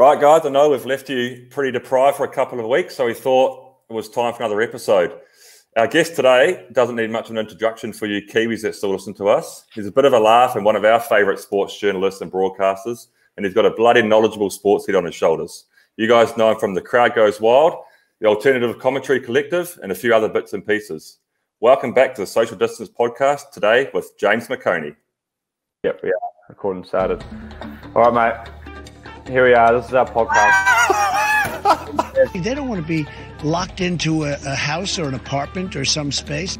Right, guys, I know we've left you pretty deprived for a couple of weeks, so we thought it was time for another episode. Our guest today doesn't need much of an introduction for you Kiwis that still listen to us. He's a bit of a laugh and one of our favourite sports journalists and broadcasters, and he's got a bloody knowledgeable sports head on his shoulders. You guys know him from The Crowd Goes Wild, the Alternative Commentary Collective, and a few other bits and pieces. Welcome back to the Social Distance Podcast today with James McOnie. Yep, yeah, recording started. All right, mate. Here we are. This is our podcast. they don't want to be locked into a, a house or an apartment or some space.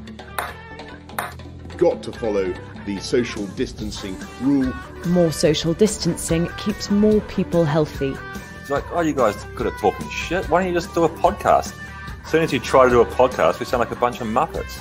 Got to follow the social distancing rule. More social distancing keeps more people healthy. It's like, oh, you guys good at talking shit. Why don't you just do a podcast? As soon as you try to do a podcast, we sound like a bunch of muppets.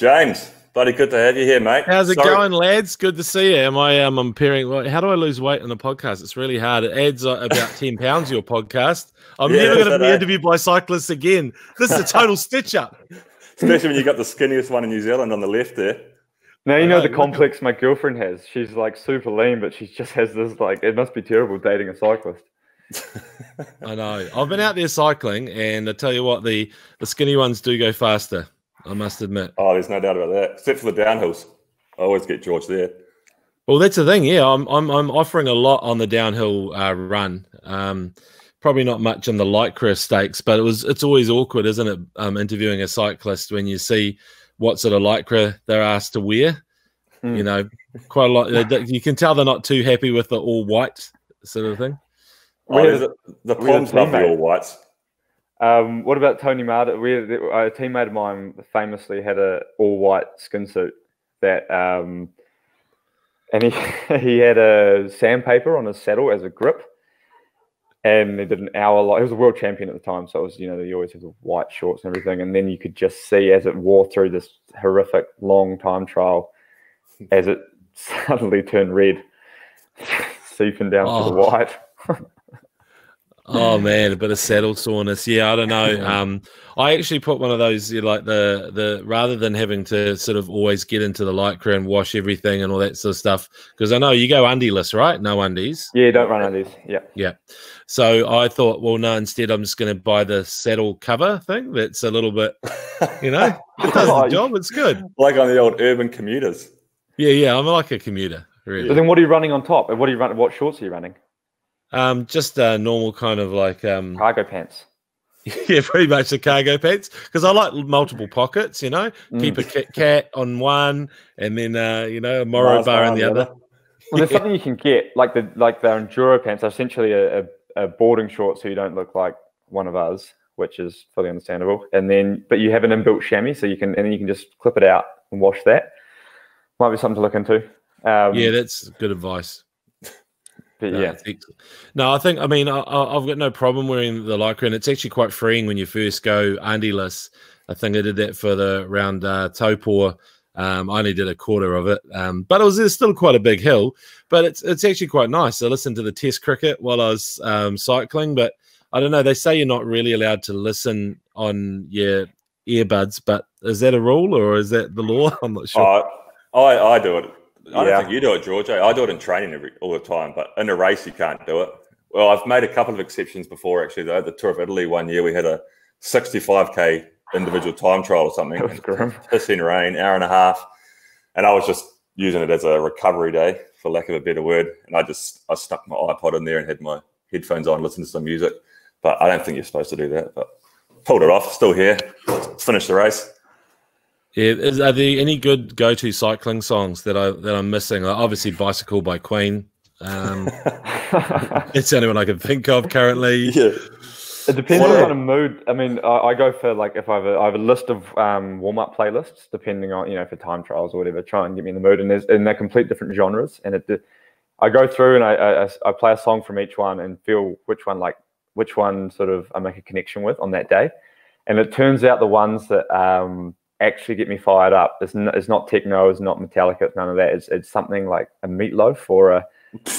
James, Bloody good to have you here, mate. How's it Sorry. going, lads? Good to see you. Am I um I'm appearing how do I lose weight on the podcast? It's really hard. It adds uh, about 10 pounds your podcast. I'm yeah, never gonna be interviewed by cyclists again. This is a total stitch up. Especially when you got the skinniest one in New Zealand on the left there. Now you know the complex my girlfriend has. She's like super lean, but she just has this like it must be terrible dating a cyclist. I know. I've been out there cycling, and I tell you what, the the skinny ones do go faster. I must admit. Oh, there's no doubt about that. Except for the downhills, I always get George there. Well, that's the thing. Yeah, I'm I'm, I'm offering a lot on the downhill uh, run. Um, probably not much on the lycra stakes, but it was it's always awkward, isn't it? Um, interviewing a cyclist when you see what sort of lycra they're asked to wear. Mm. You know, quite a lot. You can tell they're not too happy with the all white sort of thing. Oh, the, the Poms love the all whites. Um, what about Tony Martin? We a teammate of mine famously had a all white skin suit that, um, and he he had a sandpaper on his saddle as a grip, and he did an hour long. He was a world champion at the time, so it was you know he always have the white shorts and everything, and then you could just see as it wore through this horrific long time trial, as it suddenly turned red, seeping down oh. to the oh. white. Oh man, a bit of saddle soreness. Yeah, I don't know. Um, I actually put one of those you know, like the the rather than having to sort of always get into the lycra and wash everything and all that sort of stuff. Because I know you go undieless, right? No undies. Yeah, don't run undies. Yeah. Yeah. So I thought, well, no. Instead, I'm just going to buy the saddle cover thing. That's a little bit, you know, it does the job. It's good. Like on the old urban commuters. Yeah, yeah. I'm like a commuter. Really. So then, what are you running on top? And What are you running? What shorts are you running? Um, just a normal kind of like um cargo pants. Yeah, pretty much the cargo pants because I like multiple pockets. You know, mm. keep a Kit Kat on one, and then uh, you know a Moro bar on the other. other. Well, there's something you can get like the like the enduro pants. Are essentially a, a, a boarding short, so you don't look like one of us, which is fully understandable. And then, but you have an inbuilt chamois, so you can and then you can just clip it out and wash that. Might be something to look into. Um, yeah, that's good advice. But no, yeah, no, I think I mean I, have got no problem wearing the lycra, and it's actually quite freeing when you first go undiless. I think I did that for the round uh, Taupo. Um, I only did a quarter of it, um, but it was still quite a big hill. But it's it's actually quite nice. I listened to the Test cricket while I was um, cycling, but I don't know. They say you're not really allowed to listen on your earbuds, but is that a rule or is that the law? I'm not sure. Uh, I I do it I don't think you do it, George. I do it in training every, all the time, but in a race you can't do it. Well, I've made a couple of exceptions before, actually. Though the Tour of Italy one year, we had a 65k individual time trial or something. Pissing rain, hour and a half, and I was just using it as a recovery day, for lack of a better word. And I just I stuck my iPod in there and had my headphones on, listening to some music. But I don't think you're supposed to do that. But pulled it off. Still here. Finished the race. Yeah, is, are there any good go-to cycling songs that I that I'm missing? Like obviously, "Bicycle" by Queen. Um, it's the only one I can think of currently. Yeah. It depends on kind of mood. I mean, I, I, go for like if I have a, I have a list of um, warm up playlists, depending on you know for time trials or whatever. Try and get me in the mood, and there's and they're complete different genres. And it, I go through and I, I, I play a song from each one and feel which one like which one sort of I make a connection with on that day. And it turns out the ones that um, actually get me fired up. It's, n- it's not techno, it's not Metallica, it's none of that. It's, it's something like a meatloaf or a,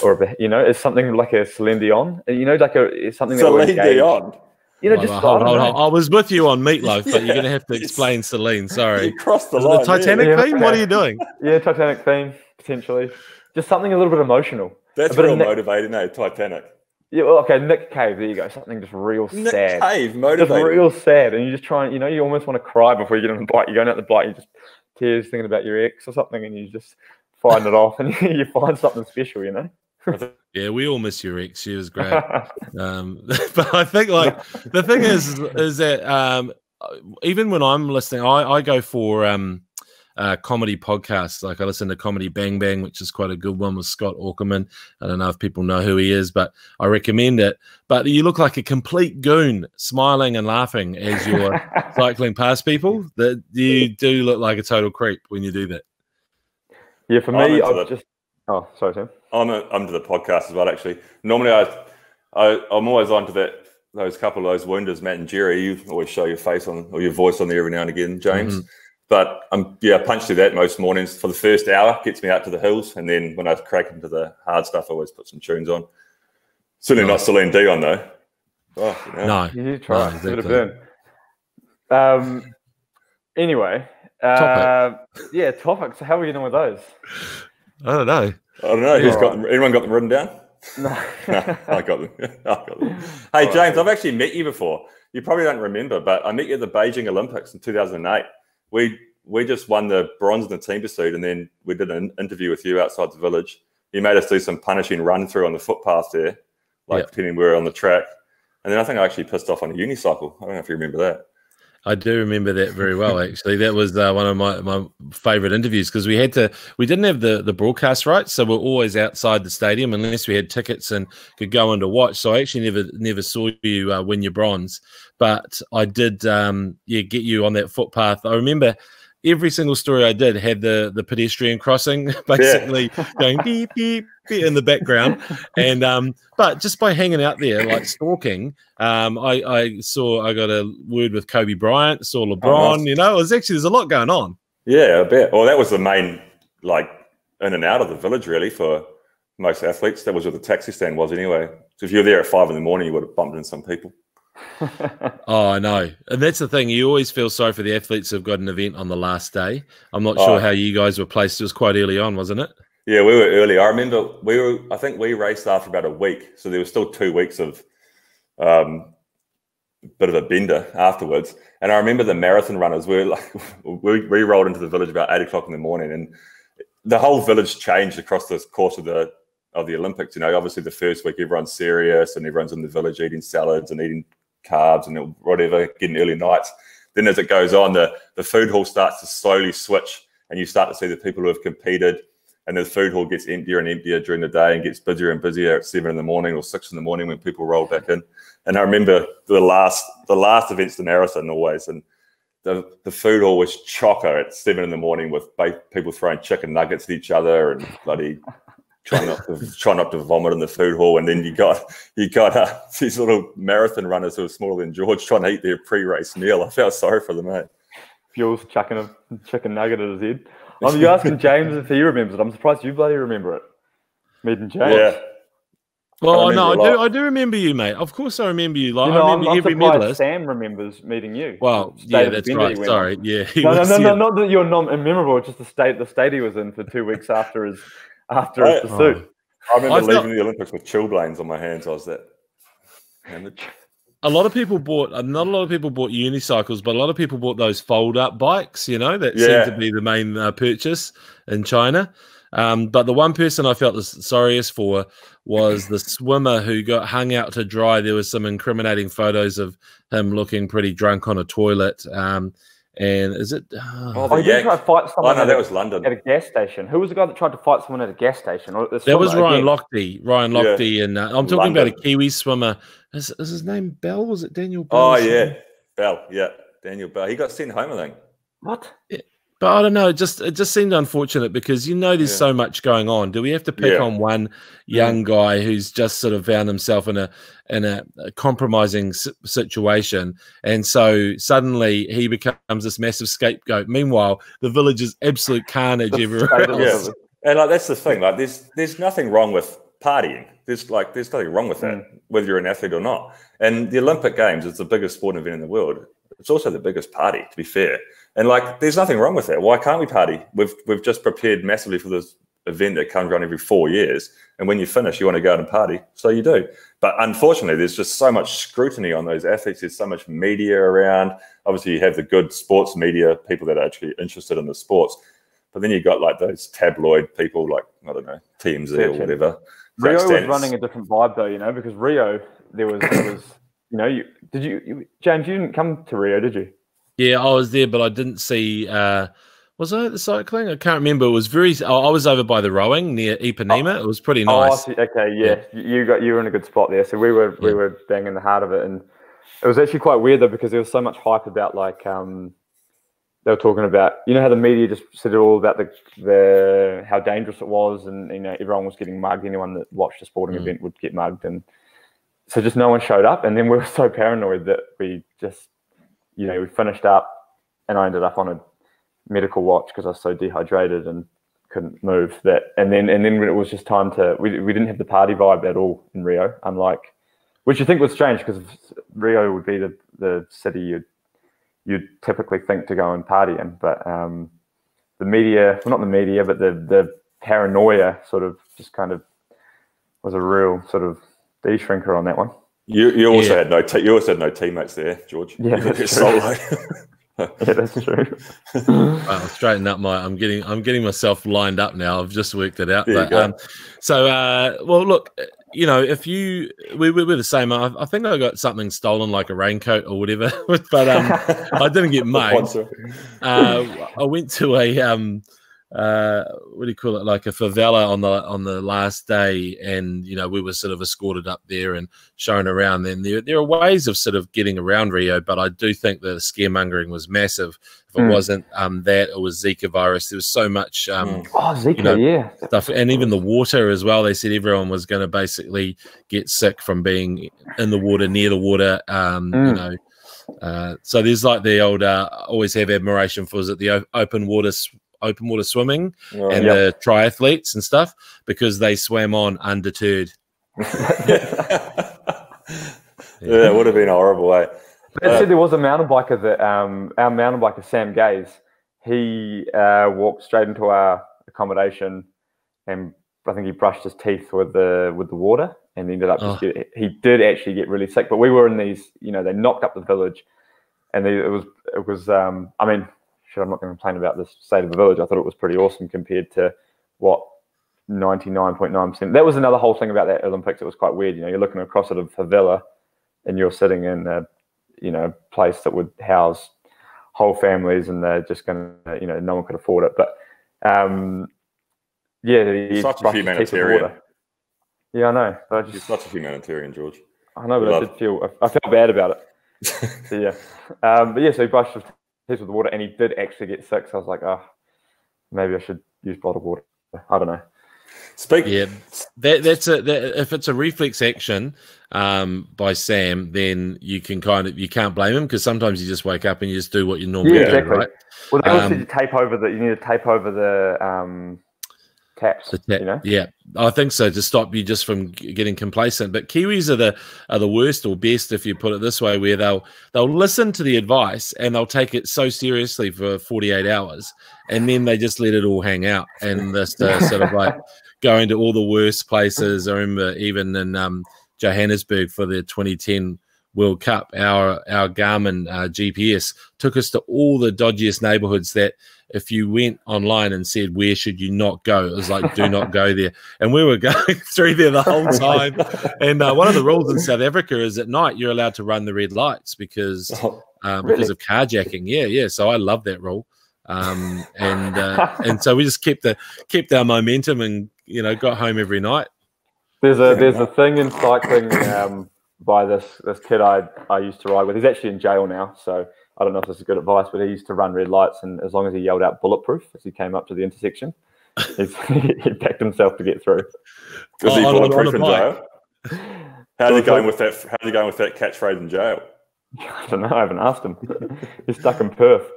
or a, you know, it's something like a Celine Dion. You know, like a it's something Celine that Dion. You know, just hold, hold, hold. I was with you on meatloaf, but you're going to have to explain Celine. Sorry, you crossed the line. The Titanic yeah. theme. What are you doing? Yeah, Titanic theme potentially. just something a little bit emotional. That's real Nick, motivating, eh? Titanic. Yeah, well, okay, Nick Cave. There you go. Something just real sad. Nick sad. Cave, motivating. Just real sad, and you just try and you know you almost want to cry before you get on the bike. You're going out the bike, you just tears thinking about your ex or something, and you just find it off, and you find something special, you know. yeah, we all miss your ex. She was great. um, but I think like the thing is, is that um, even when I'm listening, I, I go for um, uh, comedy podcasts. Like I listen to Comedy Bang Bang, which is quite a good one with Scott Aukerman. I don't know if people know who he is, but I recommend it. But you look like a complete goon, smiling and laughing as you're cycling past people. That you do look like a total creep when you do that. Yeah, for me, I just. Oh, sorry, Sam. I'm a, I'm to the podcast as well. Actually, normally I, I I'm always on to that those couple of those wounders, Matt and Jerry. You always show your face on or your voice on there every now and again, James. Mm-hmm. But I'm yeah, I punch through that most mornings for the first hour, gets me out to the hills, and then when I crack into the hard stuff, I always put some tunes on. Certainly not Celine Dion though. Oh, you know. No, you try. No, exactly. burn. Um. Anyway, uh, topic. yeah, topics. So how are we getting with those? I don't know. I don't know. Who's got them? Anyone got them written down? No. no I got them. I got them. Hey, James, I've actually met you before. You probably don't remember, but I met you at the Beijing Olympics in 2008 we we just won the bronze in the team pursuit, and then we did an interview with you outside the village. You made us do some punishing run through on the footpath there, like yep. pretending we were on the track. And then I think I actually pissed off on a unicycle. I don't know if you remember that. I do remember that very well. Actually, that was uh, one of my, my favorite interviews because we had to we didn't have the the broadcast rights, so we're always outside the stadium unless we had tickets and could go in to watch. So I actually never never saw you uh, win your bronze, but I did um, yeah get you on that footpath. I remember every single story I did had the the pedestrian crossing basically yeah. going beep beep beep in the background, and um, but just by hanging out there like stalking, um, I I saw I got a word with Kobe Bryant, saw oh, LeBron. Oh, nice. You know, it was actually there's a lot going on. Yeah, I bet. Well, that was the main like in and out of the village really for most athletes. That was where the taxi stand was anyway. So if you were there at five in the morning, you would have bumped into some people. Oh, I know. And that's the thing. You always feel sorry for the athletes who've got an event on the last day. I'm not sure oh. how you guys were placed. It was quite early on, wasn't it? Yeah, we were early. I remember we were, I think we raced after about a week. So there was still two weeks of um, bit of a bender afterwards. And I remember the marathon runners were like, we, we rolled into the village about eight o'clock in the morning and the whole village changed across the course of the of the Olympics. You know, obviously the first week everyone's serious and everyone's in the village eating salads and eating carbs and whatever, getting early nights. Then as it goes on, the, the food hall starts to slowly switch and you start to see the people who have competed and the food hall gets emptier and emptier during the day and gets busier and busier at seven in the morning or six in the morning when people roll back in. And I remember the last the last event's the marathon always, and the, the food hall was chocker at seven in the morning with people throwing chicken nuggets at each other and bloody try not to try not to vomit in the food hall. And then you got you got uh, these little marathon runners who are smaller than George trying to eat their pre-race meal. I felt sorry for them, mate. Fuel's chucking a chicken nugget at his head. I'm asking James if he remembers it. I'm surprised you bloody remember it. Meeting James. Yeah. Well, I no, I do. I do remember you, mate. Of course, I remember you. Like, you know, I remember I'm, every I'm medalist. Sam remembers meeting you. Well, yeah, that's right. Sorry, yeah. No, no, no, no, not that you're not memorable. Just the state the state he was in for two weeks after his after his pursuit. Oh. I remember I leaving the Olympics with chilblains on my hands. I was that. A lot of people bought. Not a lot of people bought unicycles, but a lot of people bought those fold-up bikes. You know, that yeah. seemed to be the main uh, purchase in China. Um, but the one person I felt the sorriest for was the swimmer who got hung out to dry. There was some incriminating photos of him looking pretty drunk on a toilet. Um, and is it? Uh, oh, he did try to fight someone. Oh no, that was London at a gas station. Who was the guy that tried to fight someone at a gas station? Or that was Ryan Lochte. Ryan Lochte, yeah. and uh, I'm talking London. about a Kiwi swimmer. Is, is, his name Bell? Was it Daniel? Bell oh yeah, Bell. Yeah, Daniel Bell. He got sent home, I think. What? Yeah. But I don't know. It just it just seemed unfortunate because you know there's yeah. so much going on. Do we have to pick yeah. on one young guy who's just sort of found himself in a in a, a compromising situation, and so suddenly he becomes this massive scapegoat? Meanwhile, the village is absolute carnage everywhere else. Yeah. And like that's the thing. Like there's there's nothing wrong with partying. There's like there's nothing wrong with that, mm. whether you're an athlete or not. And the Olympic Games is the biggest sporting event in the world. It's also the biggest party, to be fair. And like, there's nothing wrong with that. Why can't we party? We've we've just prepared massively for this event that comes around every four years. And when you finish, you want to go out and party. So you do. But unfortunately, there's just so much scrutiny on those athletes. There's so much media around. Obviously, you have the good sports media, people that are actually interested in the sports. But then you've got like those tabloid people, like, I don't know, TMZ or whatever. Rio was running a different vibe, though, you know, because Rio, there was, there was you know, you did you, you, James, you didn't come to Rio, did you? Yeah, I was there, but I didn't see. Uh, was I at the cycling? I can't remember. It was very. I was over by the rowing near Ipanema. Oh, it was pretty oh, nice. Oh, okay, yeah. yeah. you got you were in a good spot there. So we were yeah. we were bang in the heart of it, and it was actually quite weird though because there was so much hype about like um, they were talking about you know how the media just said it all about the the how dangerous it was, and you know everyone was getting mugged. Anyone that watched a sporting mm. event would get mugged, and so just no one showed up. And then we were so paranoid that we just you know we finished up, and I ended up on a medical watch because I was so dehydrated and couldn't move that and then and then when it was just time to we, we didn't have the party vibe at all in Rio unlike which you think was strange because Rio would be the, the city you'd you'd typically think to go and party in but um, the media well not the media but the the paranoia sort of just kind of was a real sort of de-shrinker on that one you you also yeah. had no te- you also had no teammates there George yeah that's solo yeah, that's true. well, straighten up my. I'm getting. I'm getting myself lined up now. I've just worked it out. But, um, so, uh, well, look. You know, if you we, we, we're the same. I, I, think I got something stolen, like a raincoat or whatever. but um, I didn't get mugged. Uh, I went to a um, uh, what do you call it, like a favela on the on the last day, and you know we were sort of escorted up there and shown around. Then there there are ways of sort of getting around Rio, but I do think the scaremongering was massive. If it mm. wasn't um, that, it was Zika virus. There was so much, um, mm. oh Zika, you know, yeah, stuff, and even the water as well. They said everyone was going to basically get sick from being in the water, near the water. Um, mm. You know. Uh, so there's like the old uh, always have admiration for is it the open water open water swimming oh, and yep. the triathletes and stuff because they swam on undeterred. yeah, it would have been horrible. Eh? But uh, said there was a mountain biker that um, our mountain biker Sam Gaze, he uh, walked straight into our accommodation and I think he brushed his teeth with the with the water and ended up oh. get, he did actually get really sick. But we were in these, you know, they knocked up the village, and they, it was it was um, I mean sure, I'm not going to complain about the state of the village. I thought it was pretty awesome compared to what 99.9%. That was another whole thing about that Olympics. It was quite weird. You know, you're looking across at a favela and you're sitting in a, you know, place that would house whole families and they're just going to, you know, no one could afford it. But, um, yeah, such a humanitarian. Yeah, I know. But I just, you're such a humanitarian, George. I know, but I did feel I, I, felt bad about it. so, yeah, um, but yeah, so he brushed his his with the water, and he did actually get sick. So I was like, oh, maybe I should use bottled water. I don't know. Speak. Yeah, that, that's a that, if it's a reflex action um, by Sam, then you can kind of you can't blame him because sometimes you just wake up and you just do what you normally yeah, exactly. do, right? Well, they also um, tape over the you need to tape over the um, taps. Ta- you know? Yeah, I think so to stop you just from getting complacent. But Kiwis are the are the worst or best, if you put it this way, where they'll they'll listen to the advice and they'll take it so seriously for 48 hours, and then they just let it all hang out and just uh, sort of like going to all the worst places. I remember even in um, Johannesburg for the 2010 World Cup, our our Garmin uh, GPS took us to all the dodgiest neighborhoods that if you went online and said where should you not go, it was like do not go there. And we were going through there the whole time. And uh, one of the rules in South Africa is at night you're allowed to run the red lights because oh, uh, really? because of carjacking. Yeah, yeah. So I love that rule. Um, and uh, and so we just kept the kept our momentum and you know got home every night. There's a there's a thing in cycling um, by this this kid I I used to ride with. He's actually in jail now, so I don't know if this is good advice, but he used to run red lights, and as long as he yelled out "bulletproof" as he came up to the intersection, he backed himself to get through. Was he oh, bulletproof in jail? How's he going with that? How's he going with that catchphrase in jail? I don't know. I haven't asked him. He's stuck in Perth.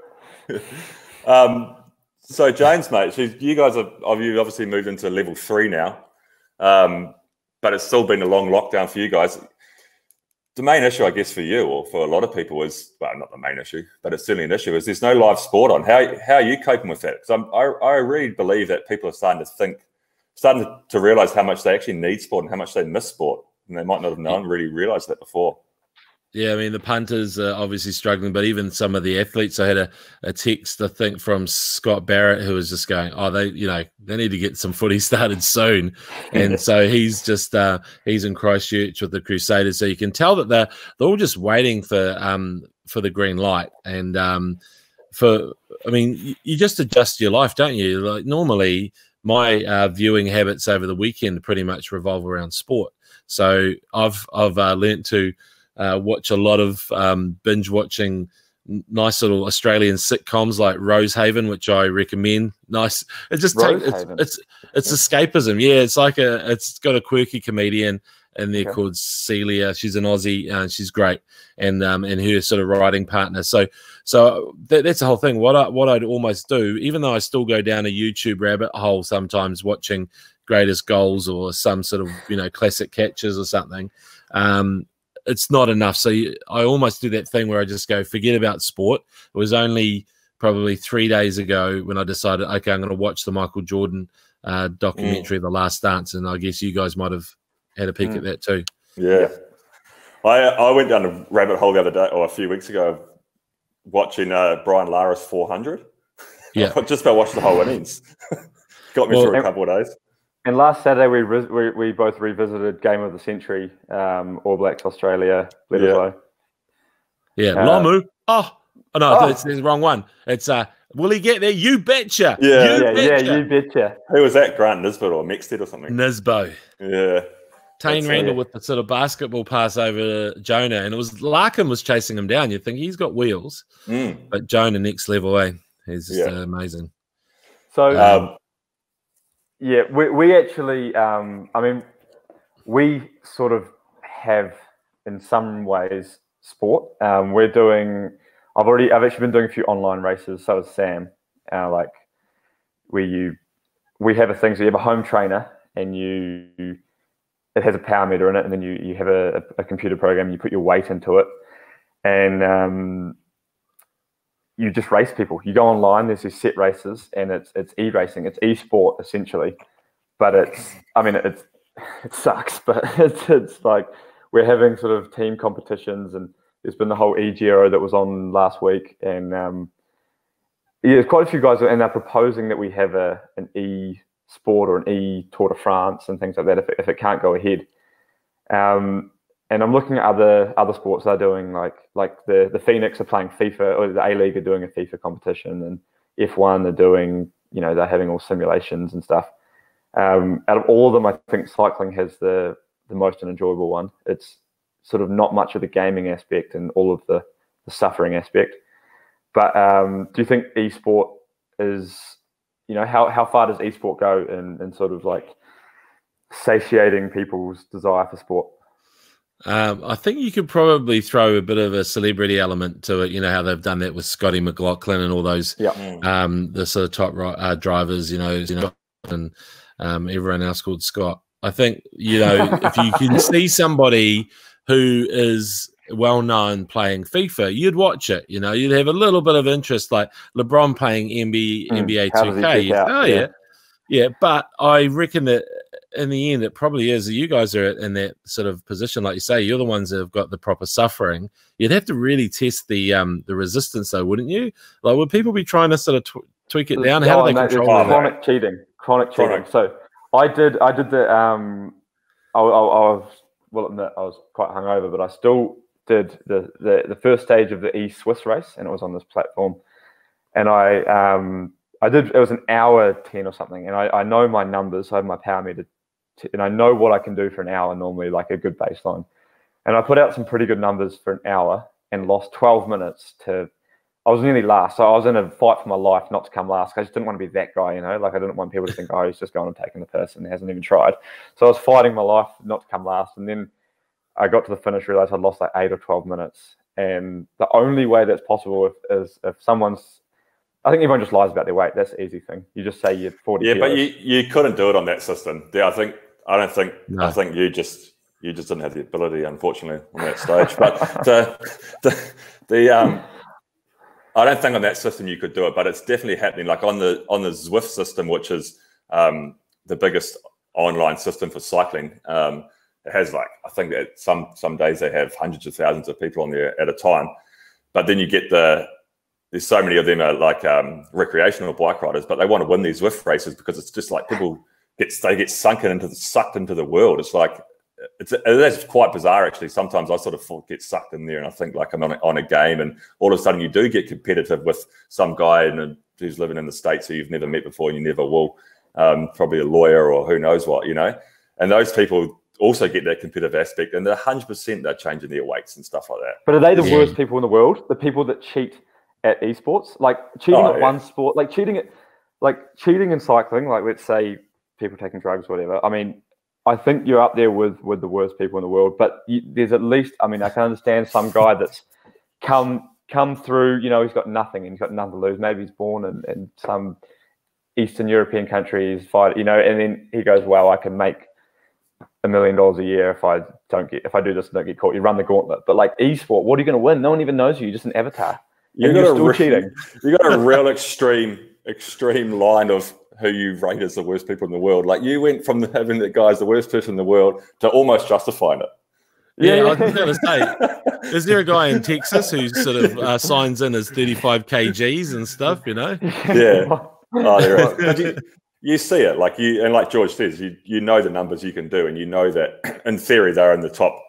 um, so James, mate, so you guys have you obviously moved into level three now, um, but it's still been a long lockdown for you guys the main issue, I guess, for you or for a lot of people is well, not the main issue, but it's certainly an issue. Is there's no live sport on? How how are you coping with that? Because I I really believe that people are starting to think starting to, to realize how much they actually need sport and how much they miss sport, and they might not have known really realized that before. Yeah, I mean the punters are obviously struggling, but even some of the athletes. I had a, a text, I think, from Scott Barrett, who was just going, "Oh, they, you know, they need to get some footy started soon," and so he's just uh, he's in Christchurch with the Crusaders, so you can tell that they're they're all just waiting for um for the green light, and um for I mean, you, you just adjust your life, don't you? Like normally, my uh, viewing habits over the weekend pretty much revolve around sport, so I've I've uh, learnt to uh, watch a lot of um, binge watching nice little Australian sitcoms like Rosehaven, which I recommend. Nice. It just takes it's, it's, it's escapism. Yeah, it's like a it's got a quirky comedian in there okay. called Celia. She's an Aussie and she's great, and um and her sort of writing partner. So so that, that's the whole thing. What I what I'd almost do, even though I still go down a YouTube rabbit hole sometimes watching greatest goals or some sort of you know classic catches or something. Um, it's not enough. So I almost do that thing where I just go, forget about sport. It was only probably three days ago when I decided, okay, I'm going to watch the Michael Jordan uh, documentary, mm. The Last Dance, and I guess you guys might have had a peek mm. at that too. Yeah, I I went down a rabbit hole the other day or a few weeks ago, watching uh, Brian Lara's 400. Yeah, just about watched the whole innings. Got me well, through a couple of days. And last Saturday we, re- we, we both revisited Game of the Century, um, All Blacks Australia, Yeah, yeah. Uh, Lomu. Oh, oh no, oh. it's the wrong one. It's uh, will he get there? You betcha. Yeah, you yeah, betcha. yeah, you betcha. Who was that? Grant Nisbett or Mixed or something? Nisbo. Yeah. Taine Randell with the sort of basketball pass over Jonah, and it was Larkin was chasing him down. You'd think he's got wheels, mm. but Jonah next level, eh? He's just yeah. uh, amazing. So, um, yeah, we, we actually, um, I mean, we sort of have in some ways sport. Um, we're doing, I've already, I've actually been doing a few online races. So has Sam. Uh, like, where you, we have a thing. So you have a home trainer, and you, it has a power meter in it, and then you you have a, a computer program. You put your weight into it, and um, you just race people. You go online. There's these set races, and it's it's e racing. It's e sport essentially, but it's. I mean, it's it sucks, but it's it's like we're having sort of team competitions, and there's been the whole e Giro that was on last week, and um, yeah, there's quite a few guys, and they're proposing that we have a an e sport or an e Tour de France and things like that if it, if it can't go ahead. Um, and I'm looking at other other sports they're doing, like like the the Phoenix are playing FIFA, or the A League are doing a FIFA competition, and F1 they're doing, you know, they're having all simulations and stuff. Um, out of all of them, I think cycling has the the most enjoyable one. It's sort of not much of the gaming aspect and all of the, the suffering aspect. But um, do you think esport is, you know, how, how far does esport go in, in sort of like satiating people's desire for sport? Um, I think you could probably throw a bit of a celebrity element to it. You know how they've done that with Scotty McLaughlin and all those, yeah. um, the sort of top uh, drivers. You know, you know, and um, everyone else called Scott. I think you know if you can see somebody who is well known playing FIFA, you'd watch it. You know, you'd have a little bit of interest, like LeBron playing NBA mm, NBA Two K. Oh yeah. yeah, yeah. But I reckon that in the end, it probably is. You guys are in that sort of position, like you say. You're the ones that have got the proper suffering. You'd have to really test the um the resistance, though, wouldn't you? Like, would people be trying to sort of tw- tweak it down? How do they control it? Chronic cheating. Chronic cheating. Chronic. So I did. I did the. Um, I, I, I was well admit I was quite hungover, but I still did the the, the first stage of the E Swiss race, and it was on this platform. And I um I did. It was an hour ten or something, and I, I know my numbers. So I have my power meter and I know what I can do for an hour normally, like a good baseline. And I put out some pretty good numbers for an hour and lost 12 minutes to. I was nearly last, so I was in a fight for my life not to come last. I just didn't want to be that guy, you know. Like I didn't want people to think, oh, he's just going and taking the person, hasn't even tried. So I was fighting my life not to come last, and then I got to the finish, realized I'd lost like eight or 12 minutes. And the only way that's possible if, is if someone's I think everyone just lies about their weight. That's the easy thing. You just say you're 40. Yeah, kilos. but you, you couldn't do it on that system. Yeah, I think I don't think no. I think you just you just didn't have the ability, unfortunately, on that stage. but the, the the um I don't think on that system you could do it, but it's definitely happening. Like on the on the Zwift system, which is um the biggest online system for cycling. Um, it has like I think that some some days they have hundreds of thousands of people on there at a time, but then you get the there's so many of them are like um, recreational bike riders, but they want to win these Zwift races because it's just like people get they get sunken into the, sucked into the world. It's like it's that's quite bizarre actually. Sometimes I sort of get sucked in there and I think like I'm on a, on a game, and all of a sudden you do get competitive with some guy and who's living in the states who you've never met before and you never will, um, probably a lawyer or who knows what, you know. And those people also get that competitive aspect, and they're hundred percent they're changing their weights and stuff like that. But are they the yeah. worst people in the world? The people that cheat at esports, like cheating oh, at yeah. one sport, like cheating at, like cheating in cycling, like let's say people taking drugs, whatever. I mean, I think you're up there with with the worst people in the world. But you, there's at least, I mean, I can understand some guy that's come come through. You know, he's got nothing and he's got nothing to lose. Maybe he's born in, in some Eastern European country. He's fight, you know, and then he goes, "Well, I can make a million dollars a year if I don't get if I do this and don't get caught." You run the gauntlet. But like esport, what are you going to win? No one even knows you. You're just an avatar. You got a re- cheating. You got a real extreme extreme line of who you rate as the worst people in the world. Like you went from having the guy's the worst person in the world to almost justifying it. Yeah, yeah. I was going to say, is there a guy in Texas who sort of uh, signs in as 35 kgs and stuff, you know? Yeah. Oh, there is. You, you, see it, like you, and like George says, you, you know the numbers you can do, and you know that in theory they're in the top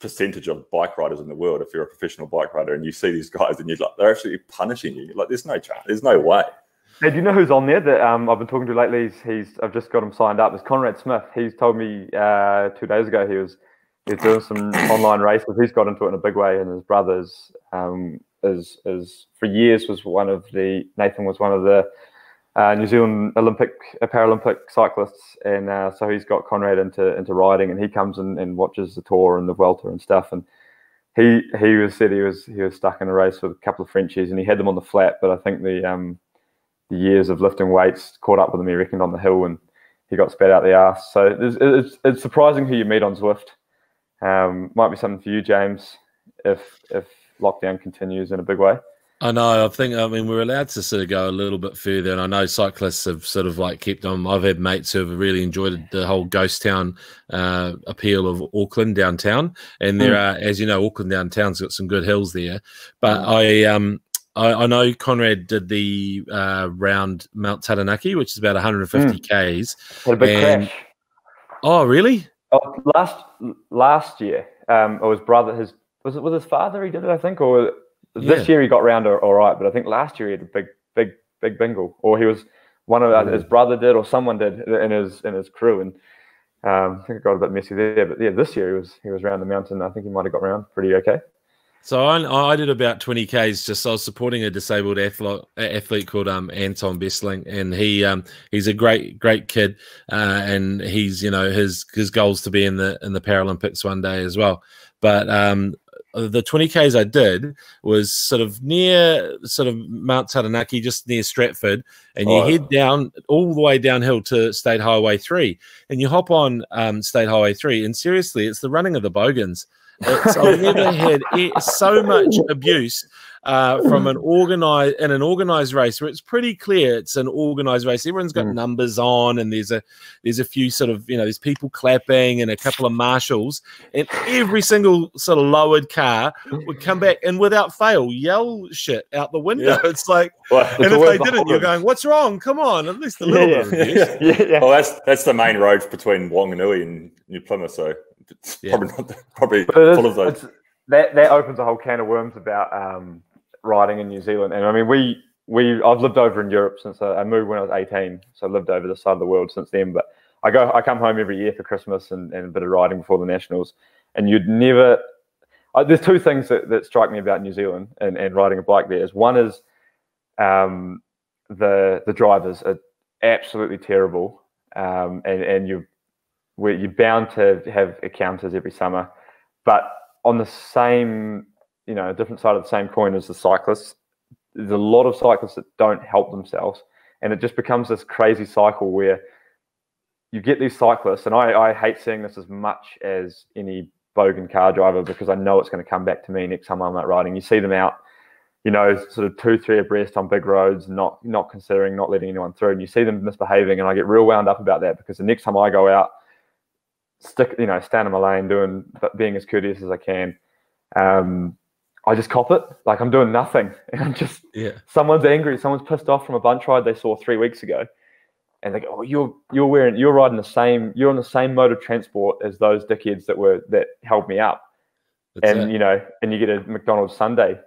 percentage of bike riders in the world if you're a professional bike rider, and you see these guys and you're like, they're actually punishing you. Like, there's no chance, there's no way. Hey, do you know who's on there that um, I've been talking to lately? He's, he's, I've just got him signed up. It's Conrad Smith. He's told me uh, two days ago he was he's doing some online races. He's got into it in a big way, and his brothers um, is is for years was one of the Nathan was one of the uh, New Zealand Olympic uh, Paralympic cyclists, and uh, so he's got Conrad into into riding, and he comes and, and watches the tour and the Vuelta and stuff, and he he was said he was he was stuck in a race with a couple of Frenchies, and he had them on the flat, but I think the um, the years of lifting weights caught up with him. He reckoned on the hill, and he got spat out the ass. So it's, it's, it's surprising who you meet on Zwift. Um, might be something for you, James, if if lockdown continues in a big way. I know. I think. I mean, we're allowed to sort of go a little bit further, and I know cyclists have sort of like kept on. I've had mates who have really enjoyed the whole ghost town uh, appeal of Auckland downtown, and there mm. are, as you know, Auckland downtown's got some good hills there. But mm. I um I, I, know Conrad did the uh, round Mount Taranaki, which is about 150 mm. k's. What a big and, crash! Oh, really? Oh, last last year, um, or his brother, his was it with his father? He did it, I think, or this yeah. year he got round all, right. But I think last year he had a big, big, big bingle, or he was one of mm. his brother did, or someone did in his in his crew, and um, I think it got a bit messy there. But yeah, this year he was he was around the mountain. I think he might have got around pretty okay. So I, I did about 20 Ks just I was supporting a disabled athlete, athlete called um, Anton Bessling and he um, he's a great great kid uh, and he's you know his his goals to be in the in the Paralympics one day as well but um, the 20 Ks I did was sort of near sort of Mount Taranaki, just near Stratford, and you oh. head down all the way downhill to State Highway 3, and you hop on um, State Highway 3, and seriously, it's the running of the Bogans. It's, I've never had so much abuse uh, from an organized in an organized race where it's pretty clear it's an organized race. Everyone's got mm. numbers on, and there's a there's a few sort of you know there's people clapping and a couple of marshals, and every single sort of lowered car would come back and without fail yell shit out the window. Yeah. It's like, well, and if they didn't, you're going, "What's wrong? Come on, at least a little yeah, bit." Yeah. yeah, yeah. Well, that's that's the main road between Wanganui and New Plymouth, so it's yeah. probably not probably full of those. That that opens a whole can of worms about um, riding in New Zealand. And I mean, we we I've lived over in Europe since I, I moved when I was 18, so I lived over the side of the world since then. But I go I come home every year for Christmas and, and a bit of riding before the nationals. And you'd never. Uh, there's two things that, that strike me about New Zealand and, and riding a bike there. Is one is um, the the drivers are absolutely terrible, um, and and you you're bound to have encounters every summer. But on the same you know, different side of the same coin as the cyclists. There's a lot of cyclists that don't help themselves, and it just becomes this crazy cycle where you get these cyclists, and I, I hate seeing this as much as any bogan car driver because I know it's going to come back to me next time I'm out riding. You see them out you know, sort of two, three abreast on big roads, not not considering, not letting anyone through, and you see them misbehaving, and I get real wound up about that because the next time I go out, stick, you know, stand in my lane, doing, being as courteous as I can. Um, I just cop it. Like I'm doing nothing, and I'm just yeah. Someone's angry. Someone's pissed off from a bunch ride they saw three weeks ago, and they go, "Oh, you're you're wearing, you're riding the same, you're on the same mode of transport as those dickheads that were that held me up." That's and it. you know, and you get a McDonald's Sunday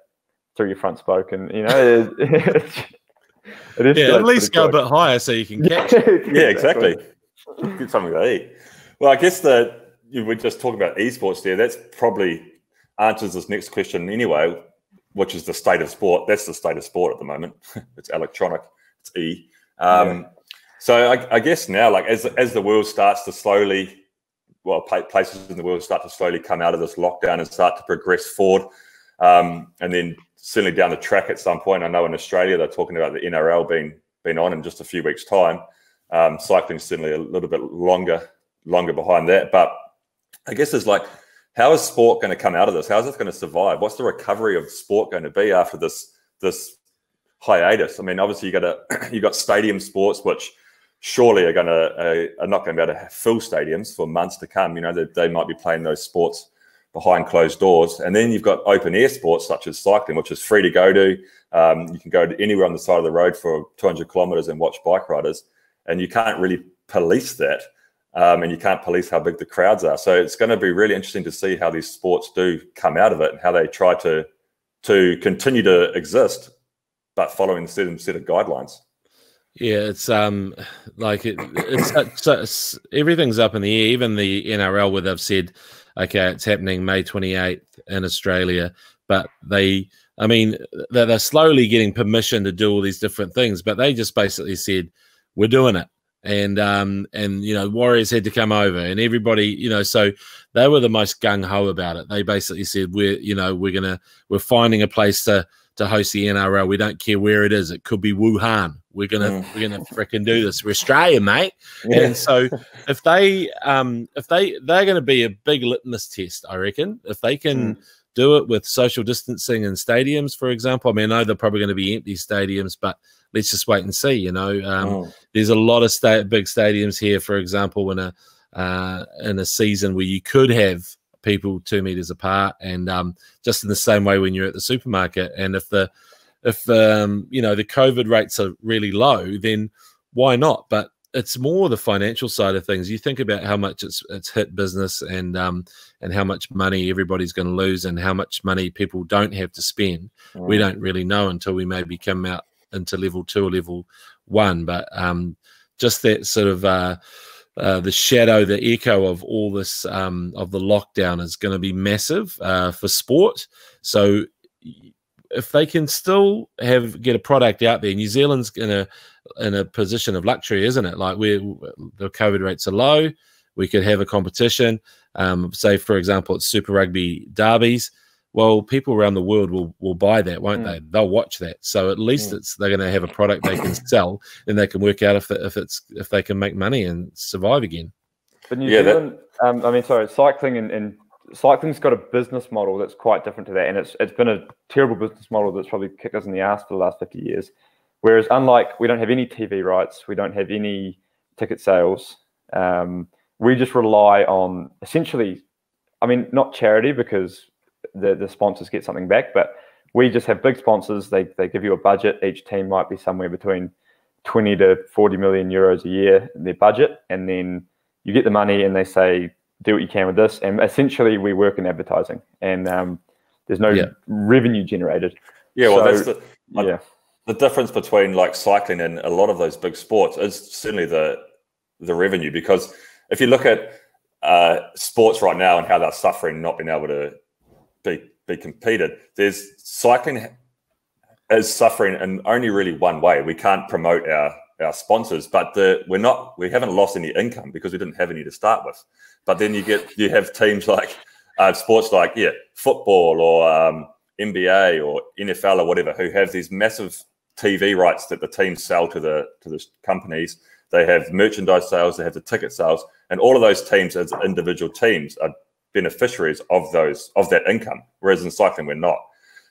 through your front spoke, and you know, it, it yeah, at least go quick. a bit higher so you can catch. yeah, exactly. Get something to eat. Well, I guess that we're just talking about esports there. That's probably answers this next question anyway, which is the state of sport. That's the state of sport at the moment. it's electronic. It's E. Um, yeah. So I, I, guess now, like as as the world starts to slowly, well, places in the world start to slowly come out of this lockdown and start to progress forward, um, and then certainly down the track at some point. I know in Australia they're talking about the NRL being being on in just a few weeks' time. Um, cycling's certainly a little bit longer longer behind that, but I guess there's like how is sport going to come out of this? How is it going to survive? What's the recovery of sport going to be after this this hiatus? I mean, obviously you got a you got stadium sports, which surely are going to uh, are not going to be able to full stadiums for months to come. You know, they, they might be playing those sports behind closed doors, and then you've got open air sports such as cycling, which is free to go to. Um, you can go to anywhere on the side of the road for 200 kilometers and watch bike riders, and you can't really police that um, and you can't police how big the crowds are. So it's going to be really interesting to see how these sports do come out of it and how they try to to continue to exist, but following the certain set of guidelines. Yeah, it's um like it, it's, it's, it's, everything's up in the air. Even the NRL, where they've said, okay, it's happening May twenty eighth in Australia, but they, I mean, they're, they're slowly getting permission to do all these different things, but they just basically said, we're doing it and um and you know warriors had to come over and everybody you know so they were the most gung-ho about it. They basically said we're you know we're gonna we're finding a place to to host the nrl we don't care where it is. It could be wuhan. We're gonna mm. we're gonna freaking do this. We're australia mate. Yeah. and so if they um if they they're gonna be a big litmus test i reckon. If they can mm. Do it with social distancing in stadiums for example i mean i know they're probably going to be empty stadiums but let's just wait and see. You know, um, oh. there's a lot of sta- big stadiums here, for example, in a uh, in a season where you could have people two meters apart, and um, just in the same way when you're at the supermarket, and if the if um, you know the COVID rates are really low, then why not? But it's more the financial side of things. You think about how much it's it's hit business and um and how much money everybody's going to lose and how much money people don't have to spend. Mm. We don't really know until we maybe come out into level two or level one. But um, just that sort of uh, uh, the shadow, the echo of all this um, of the lockdown is going to be massive uh, for sport. So if they can still have get a product out there, New Zealand's going a in a position of luxury, isn't it? Like where the COVID rates are low, we could have a competition. Um, say, for example, it's Super Rugby derbies well, people around the world will will buy that, won't mm. they? They'll watch that. So at least mm. it's they're going to have a product they can sell, and they can work out if if it's if they can make money and survive again. But New yeah, Zealand, that... um, I mean, sorry, cycling and, and cycling's got a business model that's quite different to that, and it's it's been a terrible business model that's probably kicked us in the ass for the last fifty years. Whereas, unlike we don't have any TV rights, we don't have any ticket sales. Um, we just rely on essentially, I mean, not charity because the, the sponsors get something back. But we just have big sponsors. They, they give you a budget. Each team might be somewhere between 20 to 40 million euros a year, in their budget. And then you get the money and they say, do what you can with this. And essentially, we work in advertising and um, there's no yeah. revenue generated. Yeah, well, so, that's the, like, yeah. The difference between like cycling and a lot of those big sports is certainly the the revenue because if you look at uh, sports right now and how they're suffering not being able to be be competed. There's cycling is suffering in only really one way. We can't promote our our sponsors, but the we're not we haven't lost any income because we didn't have any to start with. But then you get you have teams like uh, sports like yeah football or um, NBA or NFL or whatever who have these massive TV rights that the teams sell to the to the companies. They have merchandise sales, they have the ticket sales, and all of those teams as individual teams are beneficiaries of those of that income, whereas in cycling we're not.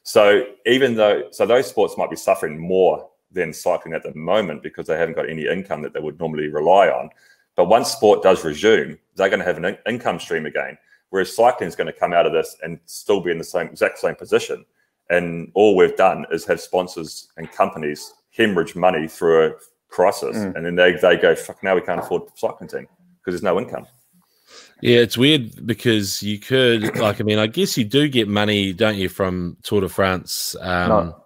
So even though so those sports might be suffering more than cycling at the moment because they haven't got any income that they would normally rely on. But once sport does resume, they're going to have an in- income stream again. Whereas cycling is going to come out of this and still be in the same exact same position. And all we've done is have sponsors and companies hemorrhage money through a crisis, mm. and then they, they go, "Fuck! Now we can't afford the cycling team because there's no income." Yeah, it's weird because you could, like, I mean, I guess you do get money, don't you, from Tour de France? Um, no.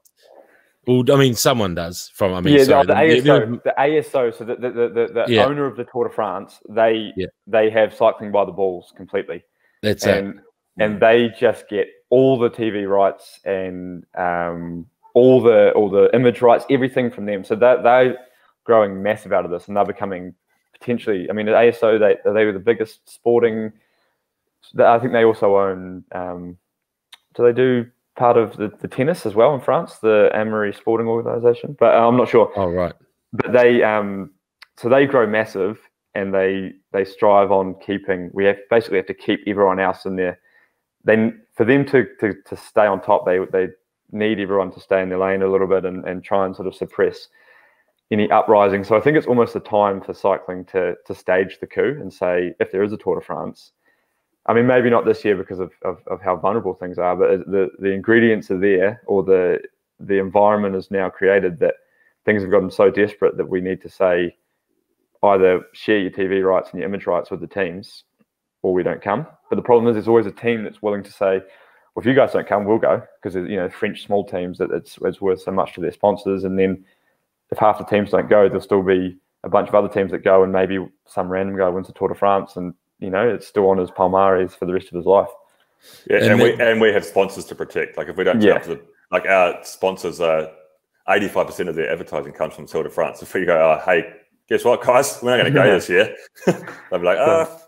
Well, I mean, someone does from. I mean, yeah, sorry, the, ASO, the ASO, so the the, the, the yeah. owner of the Tour de France, they yeah. they have cycling by the balls completely. That's and, it. And they just get all the TV rights and um, all the all the image rights, everything from them. So they they're growing massive out of this, and they're becoming potentially. I mean, at ASO, they they were the biggest sporting. I think they also own. Um, do they do part of the, the tennis as well in France, the Amaury Sporting Organisation? But uh, I'm not sure. Oh right. But they um, so they grow massive, and they they strive on keeping. We have basically have to keep everyone else in there. Then for them to, to to stay on top, they they need everyone to stay in their lane a little bit and, and try and sort of suppress any uprising. So I think it's almost a time for cycling to to stage the coup and say if there is a Tour de France. I mean, maybe not this year because of, of, of how vulnerable things are, but the, the ingredients are there, or the the environment is now created that things have gotten so desperate that we need to say either share your TV rights and your image rights with the teams, or we don't come. But the problem is, there's always a team that's willing to say, "Well, if you guys don't come, we'll go," because you know French small teams that it's, it's worth so much to their sponsors, and then if half the teams don't go, there'll still be a bunch of other teams that go, and maybe some random guy wins the Tour de France, and you know it's still on his palmares for the rest of his life. Yeah, and, and we and we have sponsors to protect. Like if we don't yeah. the like our sponsors are eighty five percent of their advertising comes from Tour de France. If we go, oh hey, guess what, guys, we're not going to go this year. They'll be like, oh.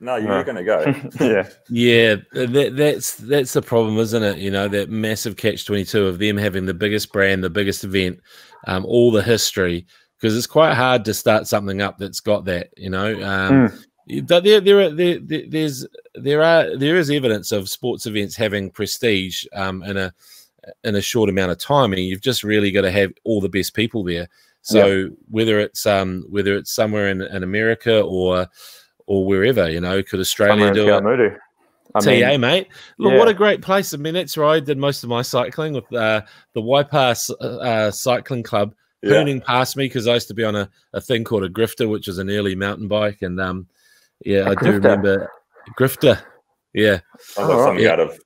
No, you're no. going to go. yeah, yeah. That, that's that's the problem, isn't it? You know that massive catch twenty two of them having the biggest brand, the biggest event, um, all the history, because it's quite hard to start something up that's got that. You know, um, mm. there, there, are, there, there's there are there is evidence of sports events having prestige um, in a in a short amount of time, and you've just really got to have all the best people there. So yeah. whether it's um whether it's somewhere in, in America or or wherever, you know, could Australia do it? I TA, mean, mate. Look, yeah. what a great place. I mean, that's where I did most of my cycling with uh, the Waipa uh, uh, Cycling Club, yeah. past me because I used to be on a, a thing called a grifter, which is an early mountain bike. And um, yeah, a I grifter. do remember grifter. Yeah. Oh, yeah. out of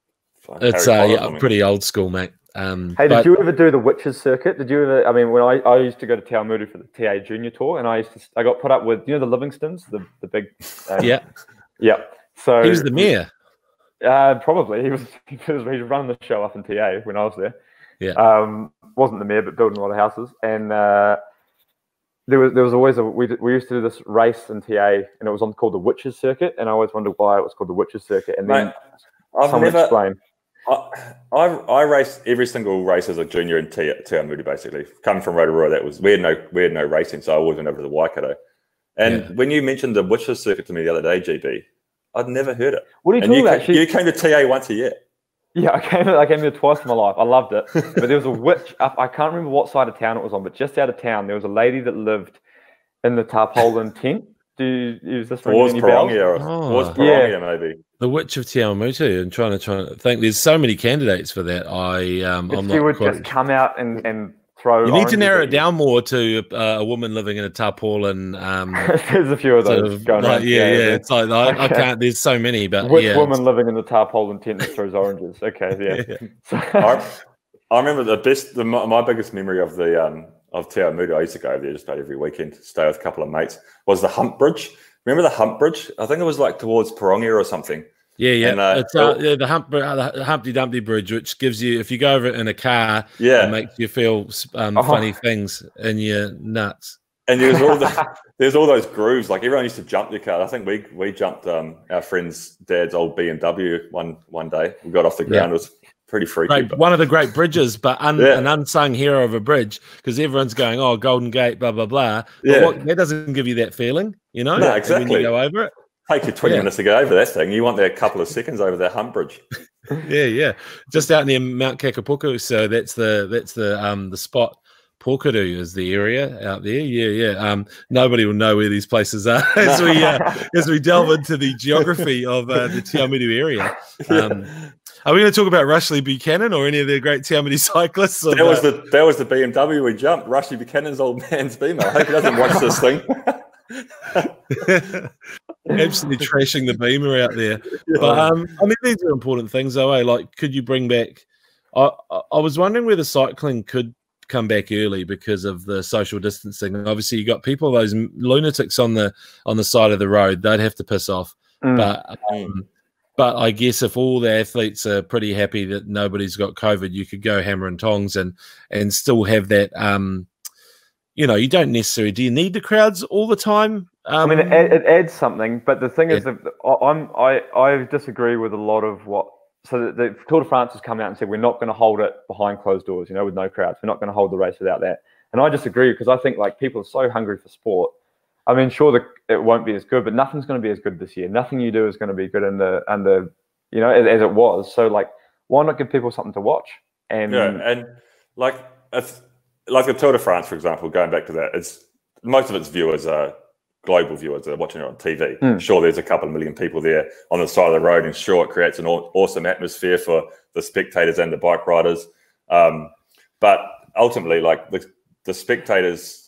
it's uh, yeah, pretty old school, mate. Um, hey, did you ever do the witches circuit? Did you ever? I mean, when I, I used to go to Te Awamutu for the TA Junior Tour, and I used to I got put up with you know the Livingstons, the the big um, yeah yeah. So he was the mayor. Uh, probably he was, he was he was running the show up in TA when I was there. Yeah. Um, wasn't the mayor, but building a lot of houses, and uh, there was there was always a we, we used to do this race in TA, and it was on called the Witches Circuit, and I always wondered why it was called the Witches Circuit, and then Mate, I've never explained. I, I, I raced every single race as a junior in Te Awamutu, basically. Coming from Rotorua, that was we had no we had no racing, so I always went over to the Waikato. And yeah. when you mentioned the Witches Circuit to me the other day, GB, I'd never heard it. What are you and talking you about? Came, you came to TA once a year. Yeah, I came. I came here twice in my life. I loved it. but there was a witch up. I can't remember what side of town it was on, but just out of town, there was a lady that lived in the tarpaulin tent. Do you, is this ring any bells? Oh, yeah, maybe. The Witch of Te Awamutu. I'm trying to try to think. There's so many candidates for that. I um, if I'm she would quite... just come out and and throw. You need to narrow it down more to uh, a woman living in a tarpaulin. Um, there's a few of those of, going like, Yeah, yeah. It's like I, okay. I, can't. There's so many, but which yeah, woman living in the tarpaulin tent that throws oranges? Okay, yeah. yeah. I, I, remember the best. The, my, my, biggest memory of the um, of Te Awamutu, I used to go over there just about every weekend, stay with a couple of mates. Was the Hump Bridge? Remember the Hump Bridge? I think it was like towards Pirongia or something. Yeah, yeah. And, uh, it's uh, yeah, the, hump, uh, the Humpty Dumpty Bridge, which gives you, if you go over it in a car, yeah, it makes you feel um, uh-huh. funny things in your nuts. And there's all the, there's all those grooves. Like everyone used to jump your car. I think we we jumped um, our friend's dad's old BMW one one day. We got off the ground. Yeah. It was pretty freaky. Great, one of the great bridges, but un, yeah. an unsung hero of a bridge because everyone's going, "Oh, Golden Gate, blah blah blah." But yeah. What, that doesn't give you that feeling, you know. No, exactly. When you go over it. Take you 20 yeah. minutes to go over that thing. You want that couple of seconds over that hump bridge. yeah, yeah. Just out near Mount Kakepuku. So that's the that's the um the spot. Porkadoo is the area out there. Yeah, yeah. Um, nobody will know where these places are as we uh, as we delve into the geography of uh, the Te area. Um, are we going to talk about Rushley Buchanan or any of the great Te cyclists? That was the that was the BMW we jumped. Rushley Buchanan's old man's beamer. I hope he doesn't watch this thing. Absolutely trashing the beamer out there. But um, I mean, these are important things, though. Eh? Like, could you bring back? I I was wondering whether cycling could come back early because of the social distancing. Obviously, you got people, those lunatics on the on the side of the road. They'd have to piss off. Mm. But um, but I guess if all the athletes are pretty happy that nobody's got COVID, you could go hammer and tongs and and still have that. Um, you know, you don't necessarily do you need the crowds all the time. Um, I mean, it, it, adds something, but the thing yeah. is, that I'm I I disagree with a lot of what. So the, the Tour de France has come out and said we're not going to hold it behind closed doors, you know, with no crowds. We're not going to hold the race without that. And I disagree because I think like people are so hungry for sport I mean, sure, the, it won't be as good, but nothing's going to be as good this year. Nothing you do is going to be good in the and the you know as, as, it was. So like, why not give people something to watch? And yeah, and like it's like the Tour de France, for example. Going back to that, it's most of its viewers are global viewers that are watching it on TV. Mm. Sure, there's a couple of million people there on the side of the road, and sure, it creates an awesome atmosphere for the spectators and the bike riders. Um, but ultimately, like the the spectators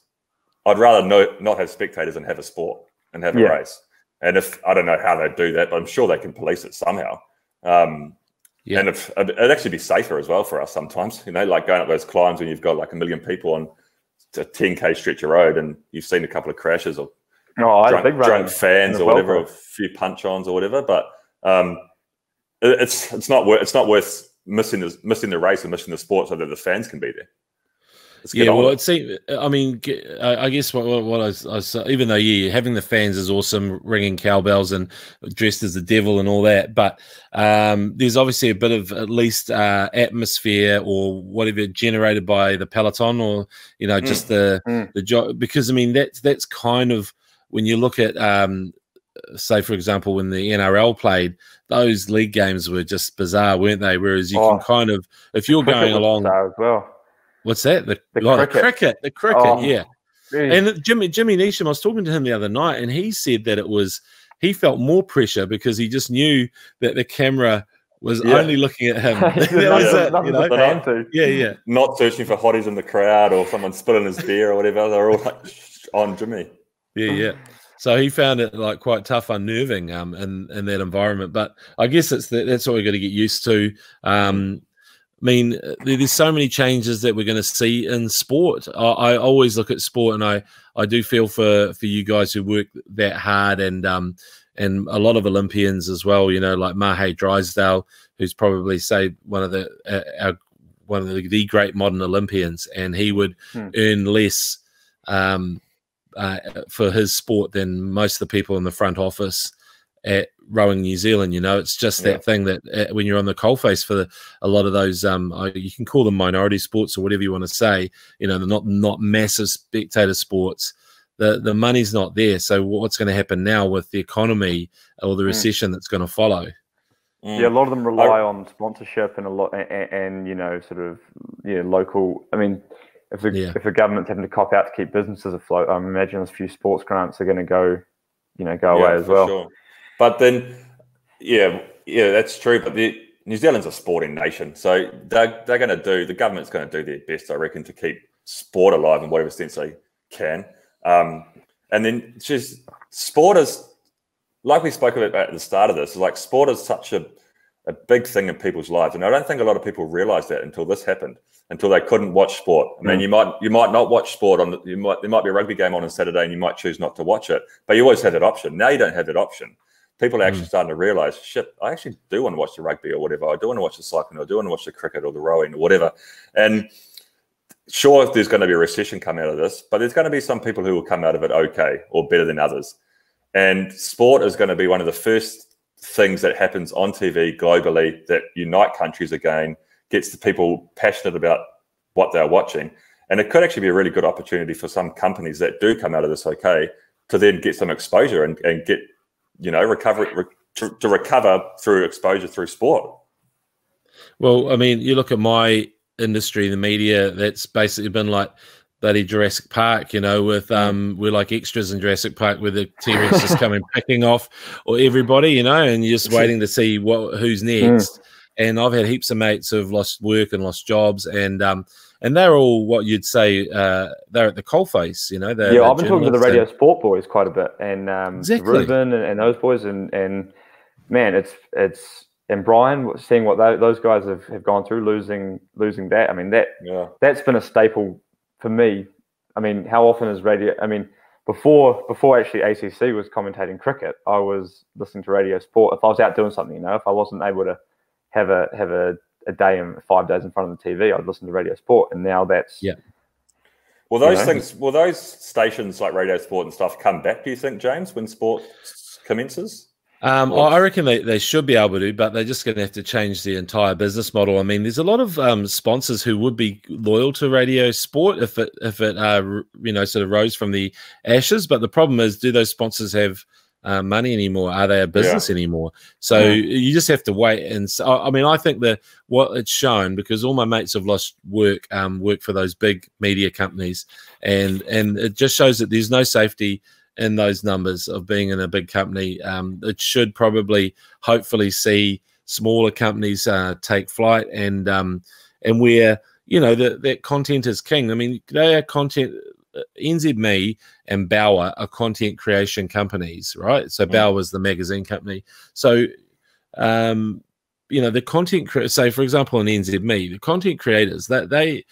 I'd rather no, not have spectators and have a sport and have a yeah. race. And if I don't know how they do that, but I'm sure they can police it somehow. Um, yeah. And if, it'd actually be safer as well for us sometimes, you know, like going up those climbs when you've got like a million people on a 10k stretch of road and you've seen a couple of crashes or oh, drunk, drunk fans or whatever, a few punch ons or whatever. But um, it's it's not worth it's not worth missing the missing the race and missing the sport so that the fans can be there yeah, well, it seems. I mean, I guess what, what, I, was, even though yeah, having the fans is awesome, ringing cowbells and dressed as the devil and all that, but um, there's obviously a bit of at least uh, atmosphere or whatever generated by the peloton or you know just mm. the mm. the job because I mean that's that's kind of when you look at um, say for example when the NRL played those league games were just bizarre weren't they whereas you oh, can kind of if you're going along as well What's that? The, the, oh, cricket. the cricket. The cricket. Oh, yeah. And Jimmy Jimmy Neesham, I was talking to him the other night, and he said that it was he felt more pressure because he just knew that the camera was yeah. only looking at him. that was it, you know? Yeah, yeah. Not searching for hotties in the crowd or someone spilling his beer or whatever. They're all like on Jimmy. Yeah, yeah. So he found it like quite tough, unnerving, um, in in that environment. But I guess it's the, that's what we're going to get used to. Um, I mean, there's so many changes that we're going to see in sport. I, I, always look at sport, and I, I do feel for for you guys who work that hard, and um, and a lot of Olympians as well. You know, like Mahé Drysdale, who's probably say one of the uh, our, one of the, the, great modern Olympians, and he would hmm. earn less um, uh, for his sport than most of the people in the front office at rowing New Zealand. You know, it's just that yeah. thing that uh, when you're on the coalface for the, a lot of those, um, you can call them minority sports or whatever you want to say. You know, they're not not massive spectator sports. The the money's not there. So what's going to happen now with the economy or the mm. recession mm. that's going to follow? Yeah, a lot of them rely on sponsorship and a lot, and, and you know, sort of, yeah, local. I mean, if the yeah. if the government's having to cop out to keep businesses afloat, I imagine a few sports grants are going to go, you know, go yeah, away as well. Sure. But then, yeah, yeah, that's true. But the, New Zealand's a sporting nation, so they're, they're going to do the government's going to do their best, I reckon, to keep sport alive in whatever sense they can. Um, and then just sport is like we spoke about at the start of this. Like sport is such a a big thing in people's lives, and I don't think a lot of people realised that until this happened, until they couldn't watch sport. I mean, mm. you might you might not watch sport on you might there might be a rugby game on a Saturday, and you might choose not to watch it, but you always had that option. Now you don't have that option people are actually mm. starting to realize, shit, I actually do want to watch the rugby or whatever. I do want to watch the cycling or I do want to watch the cricket or the rowing or whatever. And sure, there's going to be a recession come out of this, but there's going to be some people who will come out of it okay or better than others. And sport is going to be one of the first things that happens on TV globally that unite countries again, gets the people passionate about what they're watching. And it could actually be a really good opportunity for some companies that do come out of this okay to then get some exposure and, and get you know, recover re, to, to recover through exposure through sport. Well, I mean, you look at my industry, the media, that's basically been like bloody Jurassic Park, you know, with um we're like extras in Jurassic Park where the T Rex is coming picking off or everybody, you know, and you're just waiting to see what who's next. Mm. And I've had heaps of mates who've lost work and lost jobs and um and they're all what you'd say uh, they're at the coalface, you know. They're, yeah, I've been talking to the radio and, sport boys quite a bit, and um, exactly. Ruben and, and, those boys, and and man, it's it's and Brian seeing what they, those guys have, have gone through, losing losing that. I mean that yeah. that's been a staple for me. I mean, how often is radio? I mean, before before actually ACC was commentating cricket, I was listening to radio sport. If I was out doing something, you know, if I wasn't able to have a have a a day and five days in front of the TV, I'd listen to Radio Sport, and now that's yeah. Well, those you know, things, will those stations like Radio Sport and stuff come back? Do you think, James, when sport commences? Um, I reckon they, they should be able to, but they're just going to have to change the entire business model. I mean, there's a lot of um, sponsors who would be loyal to Radio Sport if it if it uh, you know sort of rose from the ashes. But the problem is, do those sponsors have uh, money anymore? Are they a business yeah. anymore? So yeah. you just have to wait. And so, I mean, I think that what it's shown because all my mates have lost work, um, work for those big media companies, and and it just shows that there's no safety in those numbers of being in a big company. Um, it should probably, hopefully, see smaller companies uh, take flight and um, and where you know that that content is king. I mean, they are content NZME and Bauer are content creation companies, right? So mm. Bauer was the magazine company. So, um, you know, the content, say for example, in NZME, the content creators that they,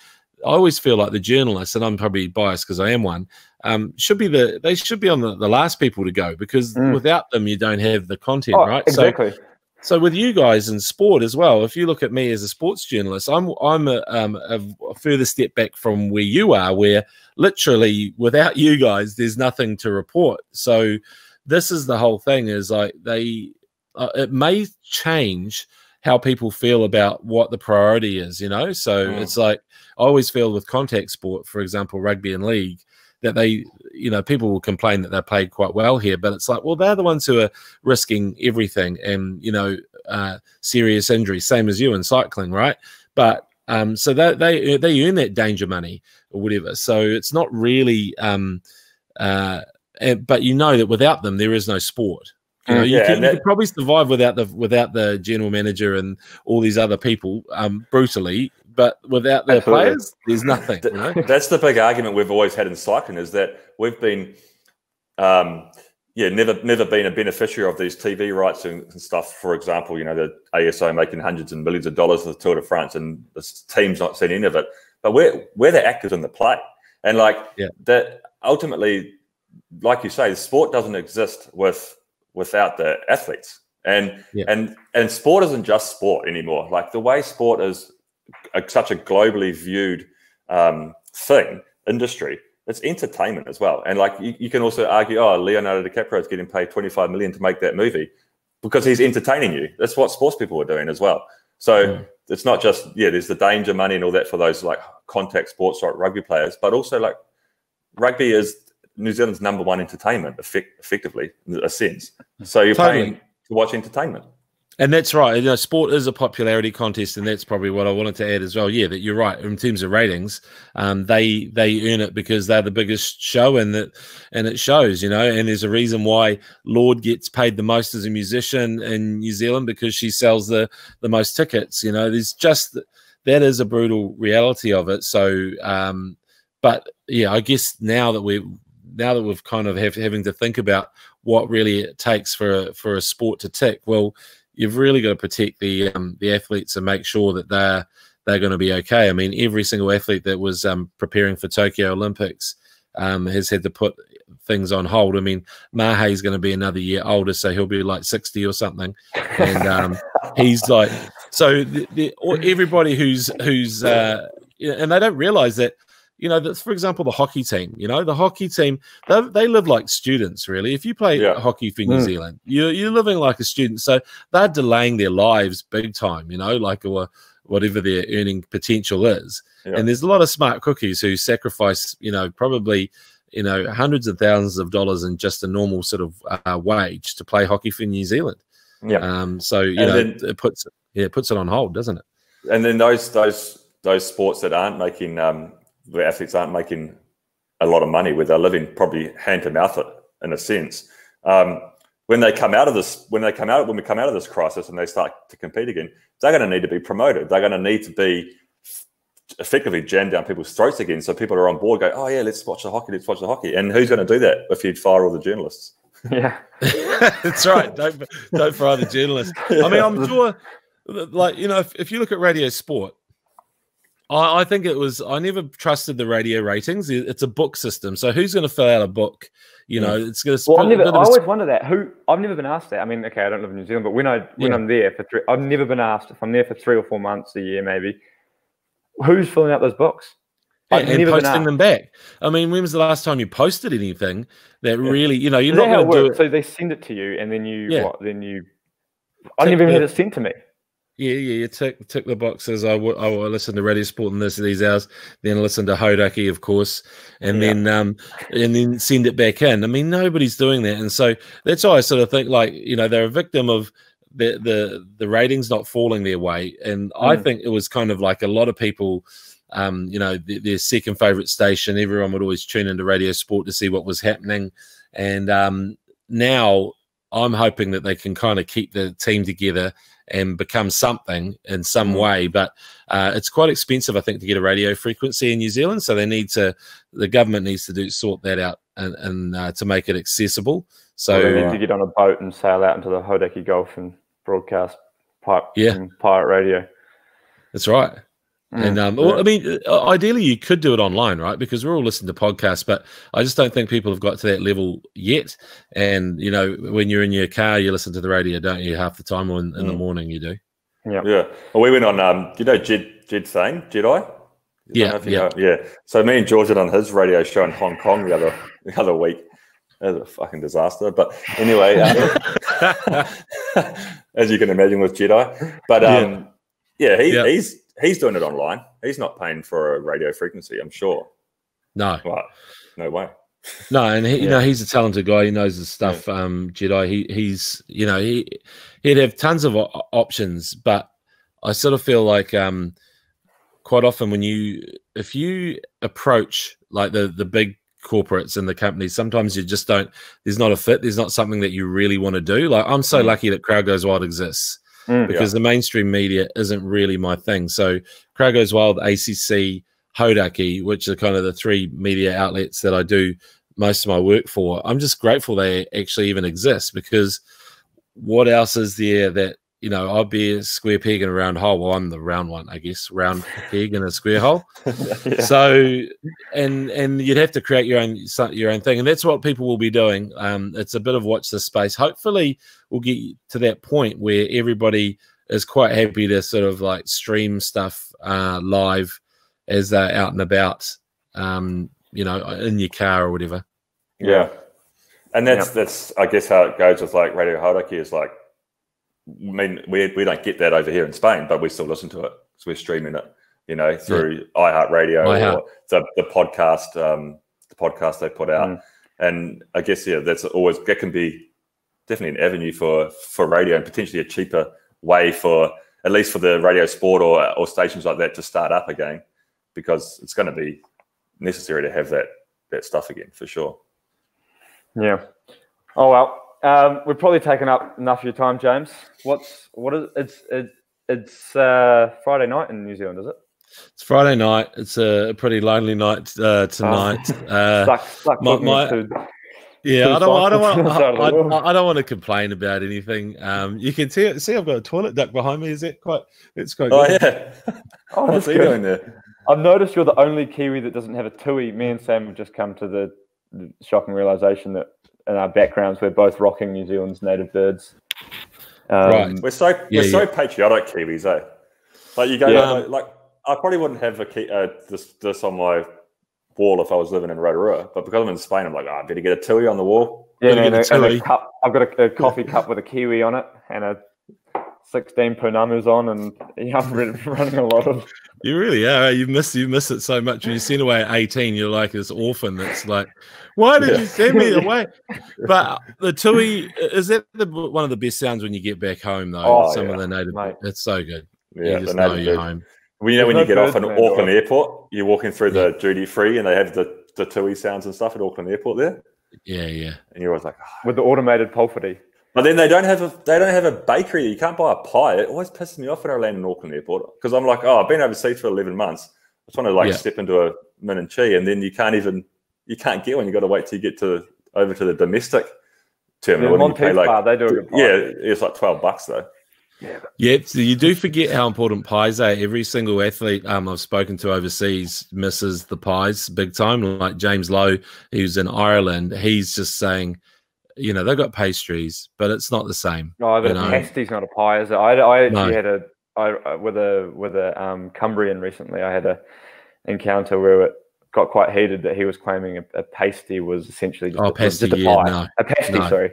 I always feel like the journalists, and I'm probably biased because I am one, um, should be the they should be on the, the last people to go because mm. without them you don't have the content, oh, right? Exactly. So, so with you guys in sport as well, if you look at me as a sports journalist, I'm I'm a, um, a, further step back from where you are, where literally without you guys, there's nothing to report. So this is the whole thing: is like they, uh, it may change how people feel about what the priority is, you know. So mm. it's like I always feel with contact sport, for example, rugby and league, that they, you know, people will complain that they played quite well here, but it's like, well, they're the ones who are risking everything and, you know, uh, serious injury, same as you in cycling, right? But um, so that they they earn that danger money or whatever. So it's not really, um, uh, but you know that without them, there is no sport. You know, you, yeah, can, that, you could probably survive without the without the general manager and all these other people um, brutally, but without their Absolutely. players, there's nothing. You know? That's the big argument we've always had in cycling is that we've been, um, yeah, never never been a beneficiary of these TV rights and, stuff. For example, you know the ASO making hundreds and millions of dollars for the Tour de France, and the team's not seen any of it. But we're we're the actors in the play, and like yeah. that ultimately, like you say, the sport doesn't exist with without the athletes. And yeah. and and sport isn't just sport anymore. Like the way sport is a, such a globally viewed um, thing, industry. It's entertainment as well, and like you, you, can also argue, oh, Leonardo DiCaprio is getting paid twenty five million to make that movie because he's entertaining you. That's what sports people are doing as well. So mm. it's not just yeah, there's the danger money and all that for those like contact sports like rugby players, but also like rugby is New Zealand's number one entertainment, effect, effectively in a sense. So you're totally. paying to watch entertainment. And that's right. You know, sport is a popularity contest, and that's probably what I wanted to add as well. Yeah, that you're right in terms of ratings. Um, they they earn it because they're the biggest show, and that and it shows. You know, and there's a reason why Lorde gets paid the most as a musician in New Zealand because she sells the the most tickets. You know, there's just that is a brutal reality of it. So, um, but yeah, I guess now that we now that we've kind of have, having to think about what really it takes for a, for a sport to tick, well you've really got to protect the um, the athletes and make sure that they're they're going to be okay. I mean, every single athlete that was um, preparing for Tokyo Olympics um, has had to put things on hold. I mean, is going to be another year older, so he'll be like sixty or something, and um, he's like, so the, the, everybody who's who's uh, and they don't realize that you know, that's for example, the hockey team, you know, the hockey team, they, they live like students, really. If you play yeah. hockey for New mm. Zealand, you're, you're living like a student. So they're delaying their lives big time, you know, like or whatever their earning potential is. Yeah. And there's a lot of smart cookies who sacrifice, you know, probably you know hundreds of thousands of dollars in just a normal sort of uh, wage to play hockey for New Zealand. Yeah. Um, so you And know then- it puts yeah it puts it on hold, doesn't it? and then those those those sports that aren't making um, the athletes aren't making a lot of money, where they're living probably hand to mouth it in a sense. Um, when they come out of this, when they come out, when we come out of this crisis and they start to compete again, they're going to need to be promoted. They're going to need to be effectively jammed down people's throats again, so people are on board. Go, oh yeah, let's watch the hockey. Let's watch the hockey. And who's going to do that if you'd fire all the journalists? Yeah. That's right. Don't don't fry the journalists. I mean, I'm sure, like you know, if, if you look at radio sport, I, I think it was. I never trusted the radio ratings. It's a book system, so who's going to fill out a book? You know, mm. it's going to. Well, I've never, I always wonder that. Who I've never been asked that. I mean, okay, I don't live in New Zealand, but when I when Yeah. I'm there for three, I've never been asked if I'm there for three or four months a year, maybe. Who's filling out those books? Yeah, and posting them back. I mean, when was the last time you posted anything that really, you know, you're Is not going to do it? So they send it to you, and then you Yeah. what? Then you. I never even had it sent to me. Yeah, yeah, you tick tick the boxes. I will, I will listen to Radio Sport in this these hours, then listen to Hauraki, of course, and Yeah. then um and then send it back in. I mean, nobody's doing that, and so that's why I sort of think like you know they're a victim of the the the ratings not falling their way, and I Mm. think it was kind of like a lot of people. Um, you know, their, their second favorite station. Everyone would always tune into Radio Sport to see what was happening, and um, now I'm hoping that they can kind of keep the team together and become something in some Mm. way. But uh, it's quite expensive, I think, to get a radio frequency in New Zealand. So they need to, the government needs to do sort that out and, and uh, to make it accessible. So So they need to get on a boat and sail out into the Hauraki Gulf and broadcast pipe Yeah. pirate radio. that's right. Mm, And um, yeah. well, I mean, uh, ideally, you could do it online, right? Because we're all listening to podcasts, but I just don't think people have got to that level yet. And you know, when you're in your car, you listen to the radio, don't you? Half the time, or in, in the Mm. morning, you do. Yeah. Yeah. Well, we went on. Um, you know Jed Jed Thian, Jedi? Yeah, know if you yeah. know- yeah. So me and George did on his radio show in Hong Kong the other the other week. It was a fucking disaster. But anyway, um, as you can imagine with Jedi. But um, yeah, he, Yeah. he's he's doing it online. He's not paying for a radio frequency. I'm sure. no, But no way. No, and he, you know he's a talented guy. He knows his stuff. Um, Jedi. He he's you know he he'd have tons of o- options, but I sort of feel like um, quite often when you if you approach like the the big corporates and the companies, sometimes you just don't. There's not a fit. There's not something that you really want to do. Like I'm so Mm. lucky that Crowd Goes Wild exists Mm. because the mainstream media isn't really my thing. So Crowd Goes Wild, ACC, Hauraki, which are kind of the three media outlets that I do most of my work for. I'm just grateful they actually even exist because what else is there that you know I'll be a square peg in a round hole. Well, I'm the round one, I guess, round peg in a square hole. Yeah. So, and and you'd have to create your own so- your own thing, and that's what people will be doing. Um, it's a bit of watch this space. Hopefully, we'll get to that point where everybody is quite happy to sort of like stream stuff uh, live as they're out and about. Um, you know, in your car or whatever. Yeah. And that's that's I guess how it goes with like Radio Hauraki is like I mean we we don't get that over here in Spain, but we still listen to it. because we're streaming it, you know, through iHeartRadio iHeart. or the, the podcast um the podcast they put out. Mm. And I guess yeah, that's always that can be definitely an avenue for for radio and potentially a cheaper way for at least for the radio sport or or stations like that to start up again because it's going to be necessary to have that that stuff again for sure. Yeah. Oh well. Um, we've probably taken up enough of your time, James. What's what is it's it, it's uh, Friday night in New Zealand, is it? It's Friday night. It's a pretty lonely night uh, tonight. uh, Suck, suck my- my- to- Yeah, Two I don't. I don't want. cycles out of the I. I, I don't want to complain about anything. Um, you can see. See, I've got a toilet duck behind me. Is that quite? It's quite. Oh good. yeah. Oh, What's he good. doing there? I've noticed you're the only Kiwi that doesn't have a tui. Me and Sam have just come to the, the shocking realization that in our backgrounds we're both rocking New Zealand's native birds. Um, Right. We're so Yeah, we're so patriotic Kiwis, eh? Like you go Yeah. like, like I probably wouldn't have a key, uh, this this on my wall if I was living in Rotorua, but because I'm in Spain, I'm like, oh, I better get a tui on the wall. Yeah, and a, a and a cup. I've got a, a coffee cup with a kiwi on it and a 16 Pounamus on, and yeah, I'm running a lot of. You really are. You miss you miss it so much. When you send away at 18, you're like this orphan that's like, why did yeah. you send me away? But the tui is that the, one of the best sounds when you get back home though. Oh, Some yeah, of the native, mate. it's so good. Yeah, you just know you're home. Well, you know when you get off in Auckland Airport, you're walking through the duty free, and they have the the tui sounds and stuff at Auckland Airport there. Yeah, yeah. And you're always like, oh. with the automated pulpity. But then they don't have a they don't have a bakery. You can't buy a pie. It always pisses me off when I land in Auckland Airport because I'm like, oh, I've been overseas for eleven months. I just want to like yeah. step into a min and chi, and then you can't even you can't get one. You got to wait till you get to over to the domestic terminal. Yeah, and you pay like, they do yeah, it's like twelve bucks though. Yeah, yeah. So you do forget how important pies are. Every single athlete um, I've spoken to overseas misses the pies big time. Like James Lowe, who's in Ireland, he's just saying you know, they've got pastries, but it's not the same. No, but a pasty's not a pie, is it? I, I no. had a I with a with a um, Cumbrian recently. I had a encounter where it got quite heated that he was claiming a, a pasty was essentially just, oh, a, pasty, just a yeah, pie. No, a pasty, no. sorry.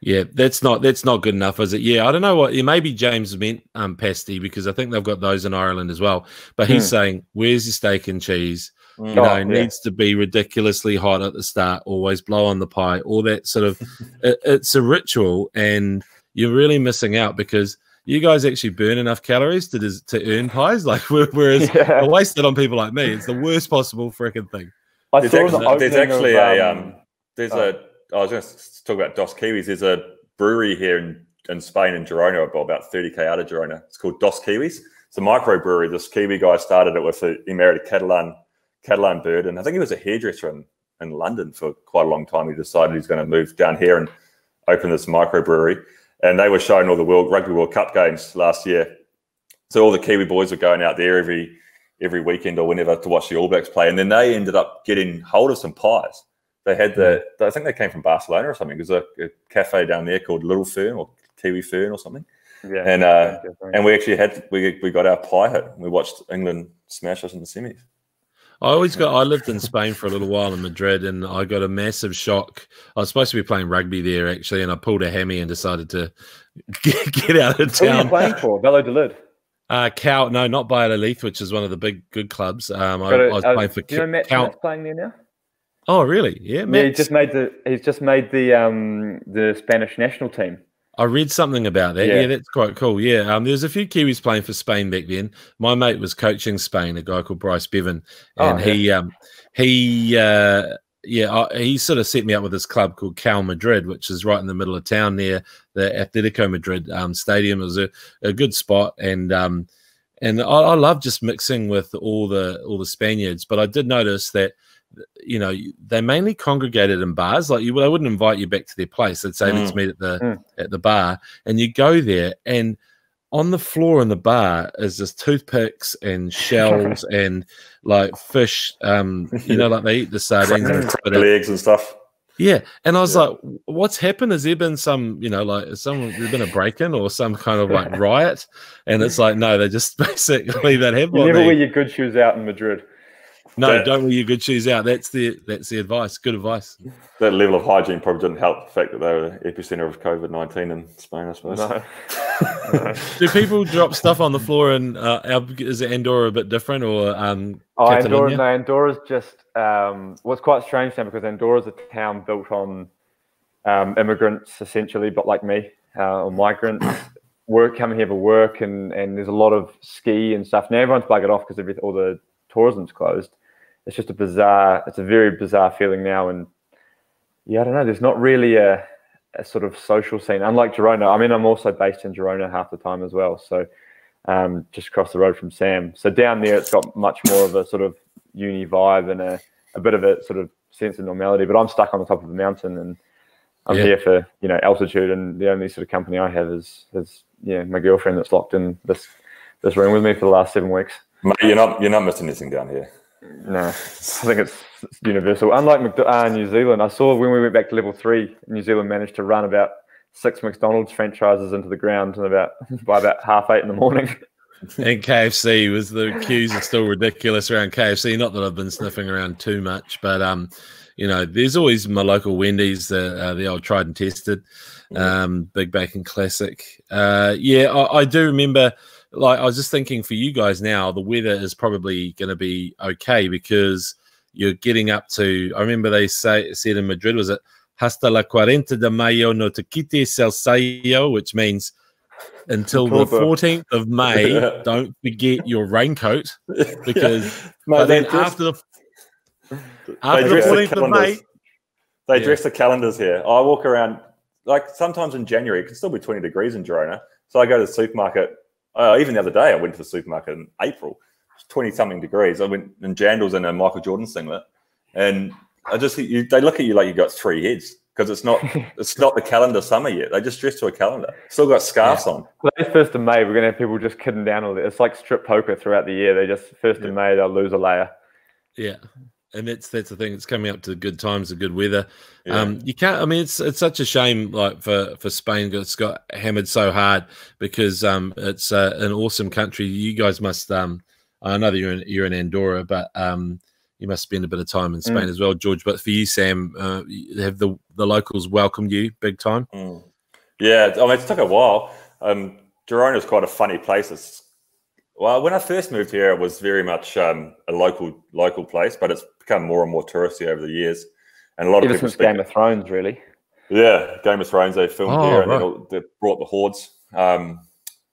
Yeah, that's not that's not good enough, is it? Yeah, I don't know what. Yeah, maybe James meant um, pasty because I think they've got those in Ireland as well. But he's hmm. saying, "Where's your steak and cheese? You know, oh, needs to be ridiculously hot at the start, always blow on the pie, all that sort of. it, it's a ritual, and you're really missing out because you guys actually burn enough calories to to earn pies. Like whereas yeah. I waste on people like me. It's the worst possible freaking thing. I there's actually, the there's actually of, a um, um, there's oh. a I was going to talk about Dos Kiwis. There's a brewery here in, in Spain in Girona, about 30k out of Girona. It's called Dos Kiwis. It's a microbrewery. This Kiwi guy started it with a, he married a Catalan Catalan bird, and I think he was a hairdresser in, in London for quite a long time. He decided he's going to move down here and open this microbrewery. And they were showing all the World Rugby World Cup games last year. So all the Kiwi boys were going out there every every weekend or whenever to watch the All Blacks play. And then they ended up getting hold of some pies. They had the, mm. I think they came from Barcelona or something. There's a, a cafe down there called Little Fern or Kiwi Fern or something. Yeah, and uh, and we actually had we we got our pie hit. We watched England smash us in the semis. I always got. I lived in Spain for a little while in Madrid, and I got a massive shock. I was supposed to be playing rugby there actually, and I pulled a hammy and decided to get, get out of town. Who are you playing for? Valladolid. Uh, Cal, no, not Valladolid, which is one of the big good clubs. Um, I, I, was uh, playing for. Do you know Matt, Cal- Matt's playing there now? Oh, really? Yeah, Matt's... yeah. He just made the. He's just made the um the Spanish national team. I read something about that. Yeah. yeah. that's quite cool. Yeah, um, there's a few Kiwis playing for Spain back then. My mate was coaching Spain, a guy called Bryce Bevin, oh, and oh, yeah. he, um, he, uh, yeah, uh, he sort of set me up with this club called Cal Madrid, which is right in the middle of town near the Atletico Madrid um, stadium. It was a, a good spot, and um, and I, I love just mixing with all the all the Spaniards. But I did notice that you know they mainly congregated in bars. Like you they wouldn't invite you back to their place. They'd say mm. let's meet at the mm. at the bar. And you go there and on the floor in the bar is just toothpicks and shells and like fish um you know like they eat the sardines and legs and stuff. Yeah. And i was yeah. like what's happened? Has there been some you know like some there's been a break-in or some kind of like riot? And it's like no they just basically that have you never wear your good shoes out in madrid no, that, don't wear your good shoes out. That's the that's the advice. Good advice. That level of hygiene probably didn't help the fact that they were the epicenter of COVID nineteen in Spain. I suppose. No. Do people drop stuff on the floor? And uh, is Andorra a bit different, or um, oh, Andorra? No, Andorra's just um, what's quite strange now because Andorra's a town built on um, immigrants essentially, but like me, uh, or migrants. Work coming here for work, and, and there's a lot of ski and stuff. Now everyone's buggered off because all the tourism's closed it's just a bizarre, it's a very bizarre feeling now. And yeah, I don't know. There's not really a, a sort of social scene, unlike Girona. I mean, I'm also based in Girona half the time as well. So um, just across the road from Sam. So down there, it's got much more of a sort of uni vibe and a, a bit of a sort of sense of normality. But I'm stuck on the top of a mountain and I'm yeah. here for you know altitude, and the only sort of company I have is is yeah my girlfriend that's locked in this this room with me for the last seven weeks. Mate, you're not you're not missing anything down here. No, I think it's, it's universal. Unlike uh, New Zealand, I saw when we went back to level three, New Zealand managed to run about six McDonald's franchises into the ground and about by about half eight in the morning. and KFC was the queues are still ridiculous around KFC. Not that I've been sniffing around too much, but um, you know, there's always my local Wendy's, the uh, the old tried and tested, um, Big Bacon Classic. Uh, yeah, I, I do remember. Like I was just thinking for you guys now, the weather is probably going to be okay because you're getting up to. I remember they say said in Madrid was it hasta la cuarenta de mayo no te quites el sayo, which means until the 14th of May, don't forget your raincoat because Mate, but then dress- after the after the dress the 14th of May. They Yeah. dress the calendars here. I walk around like sometimes in January, it can still be 20 degrees in Girona. So I go to the supermarket. Uh, even the other day, I went to the supermarket in April, 20 something degrees. I went in jandals and a Michael Jordan singlet. And I just, you, they look at you like you've got three heads because it's not, it's not the calendar summer yet. They just dress to a calendar. Still got scarves on. Today's first of May. We're gonna have people just kidding down all this. It's like strip poker throughout the year. They just first of May they'll lose a layer. yeah. And that's that's the thing. It's coming up to good times, the good weather. Yeah. Um, you can't. I mean, it's it's such a shame, like for for Spain, it's got hammered so hard because um, it's uh, an awesome country. You guys must. Um, I know that you're in you're in Andorra, but um, you must spend a bit of time in Spain as well, George. But for you, Sam, uh, have the the locals welcomed you big time? Mm. Yeah, I mean, it took a while. Um, Girona is quite a funny place. It's, well, when I first moved here, it was very much um, a local local place, but it's become more and more touristy over the years. And a lot of people since speak. Game of Thrones, really. yeah, Game of Thrones. They filmed Oh, here, and right. then all- they brought the hordes. Um,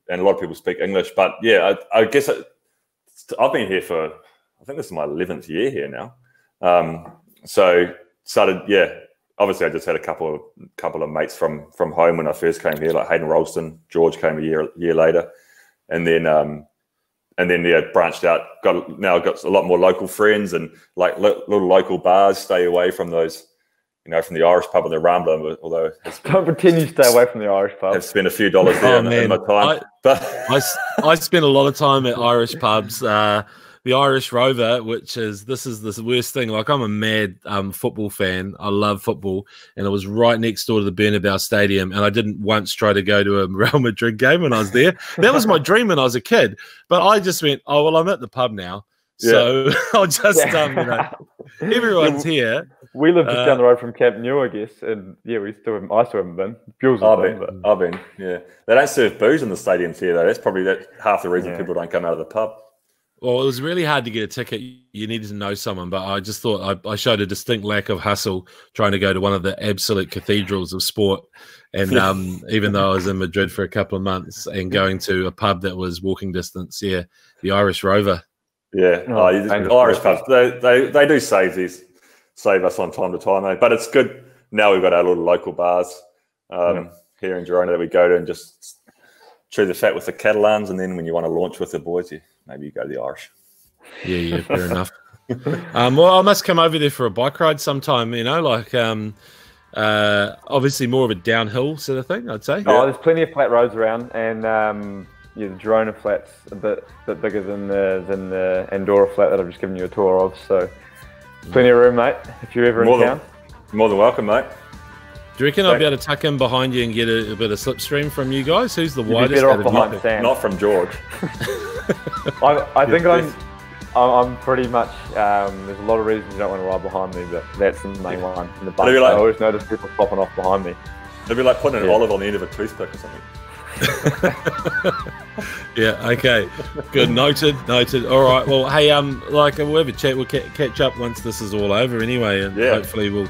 and a lot of people speak English, but yeah, I, I guess it, I've been here for. I think this is my eleventh year here now. Um, so started, yeah. Obviously, I just had a couple of couple of mates from from home when I first came here, like Hayden Roulston. George came a year year later, and then um, and then yeah, branched out. Got now got a lot more local friends and like li- little local bars. Stay away from those, you know, from the Irish pub and the Rambler. Although it's Don't pretend you stay away from the Irish pub. I've spent a few dollars there Oh, in, in my time. I- but I, s- I spent a lot of time at Irish pubs. Uh, the Irish Rover, which is this is the worst thing. Like I'm a mad um, football fan. I love football, and it was right next door to the Bernabeu Stadium. And I didn't once try to go to a Real Madrid game when I was there. That was my dream when I was a kid. But I just went, oh well, I'm at the pub now, so I'll just um, you know, everyone's here. We live just Uh, down the road from Camp Nou, I guess, and yeah, we still haven't, I still haven't been. Jules has I've been, been, but I've been, yeah. They don't serve booze in the stadiums here, though. That's probably that half the reason Yeah. people don't come out of the pub. Well, it was really hard to get a ticket. You needed to know someone, but I just thought I, I showed a distinct lack of hustle trying to go to one of the absolute cathedrals of sport. And um, even though I was in Madrid for a couple of months and going to a pub that was walking distance, yeah, the Irish Rover. Yeah, Oh, oh, you- Irish pubs. They, they they do save these, save us on time to time, eh? But it's good now. We've got our little local bars um, here in Girona that we go to and just chew the fat with the Catalans, and then when you want to launch with the boys, you maybe you go to the Irish. Yeah, yeah, fair enough. Um, well, I must come over there for a bike ride sometime. You know, like um, uh, obviously more of a downhill sort of thing. I'd say. oh, there's plenty of flat roads around, and um, yeah, the Girona flat's a bit bit bigger than the than the Andorra flat that I've just given you a tour of. So plenty of room, mate. If you're ever More in than- town, More than welcome, mate. Do you reckon I'll be able to tuck in behind you and get a, a bit of slipstream from you guys? Who's the you'd be widest? better off of you? behind Sam. Not from George. I, I think Yes. I'm, I'm I'm pretty much. Um, there's a lot of reasons you don't want to ride behind me, but that's the main one. In the bunch, Maybe like- I always notice people popping off behind me. It'd be like putting an Yeah. olive on the end of a toothpick or something. Yeah. Okay. Good. Noted. Noted. All right. Well, hey, um, like we'll have a chat. We'll ca- catch up once this is all over, anyway, and Yeah. hopefully we'll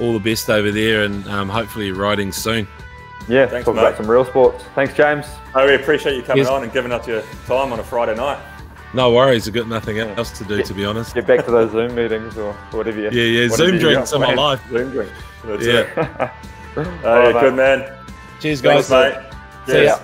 all the best over there, and um, hopefully riding soon. Yeah, Thanks, talk mate. about some real sports. Thanks, James. Oh, we appreciate you coming Yes. on and giving up your time on a Friday night. No worries. I've got nothing else to do, to be honest. Get back to those Zoom meetings or whatever you. Yeah, yeah. whatever Zoom drinks got are my life. Zoom drinks. That's Yeah. it. Oh, yeah, good man. Cheers, guys. Thanks, mate. See Cheers. ya.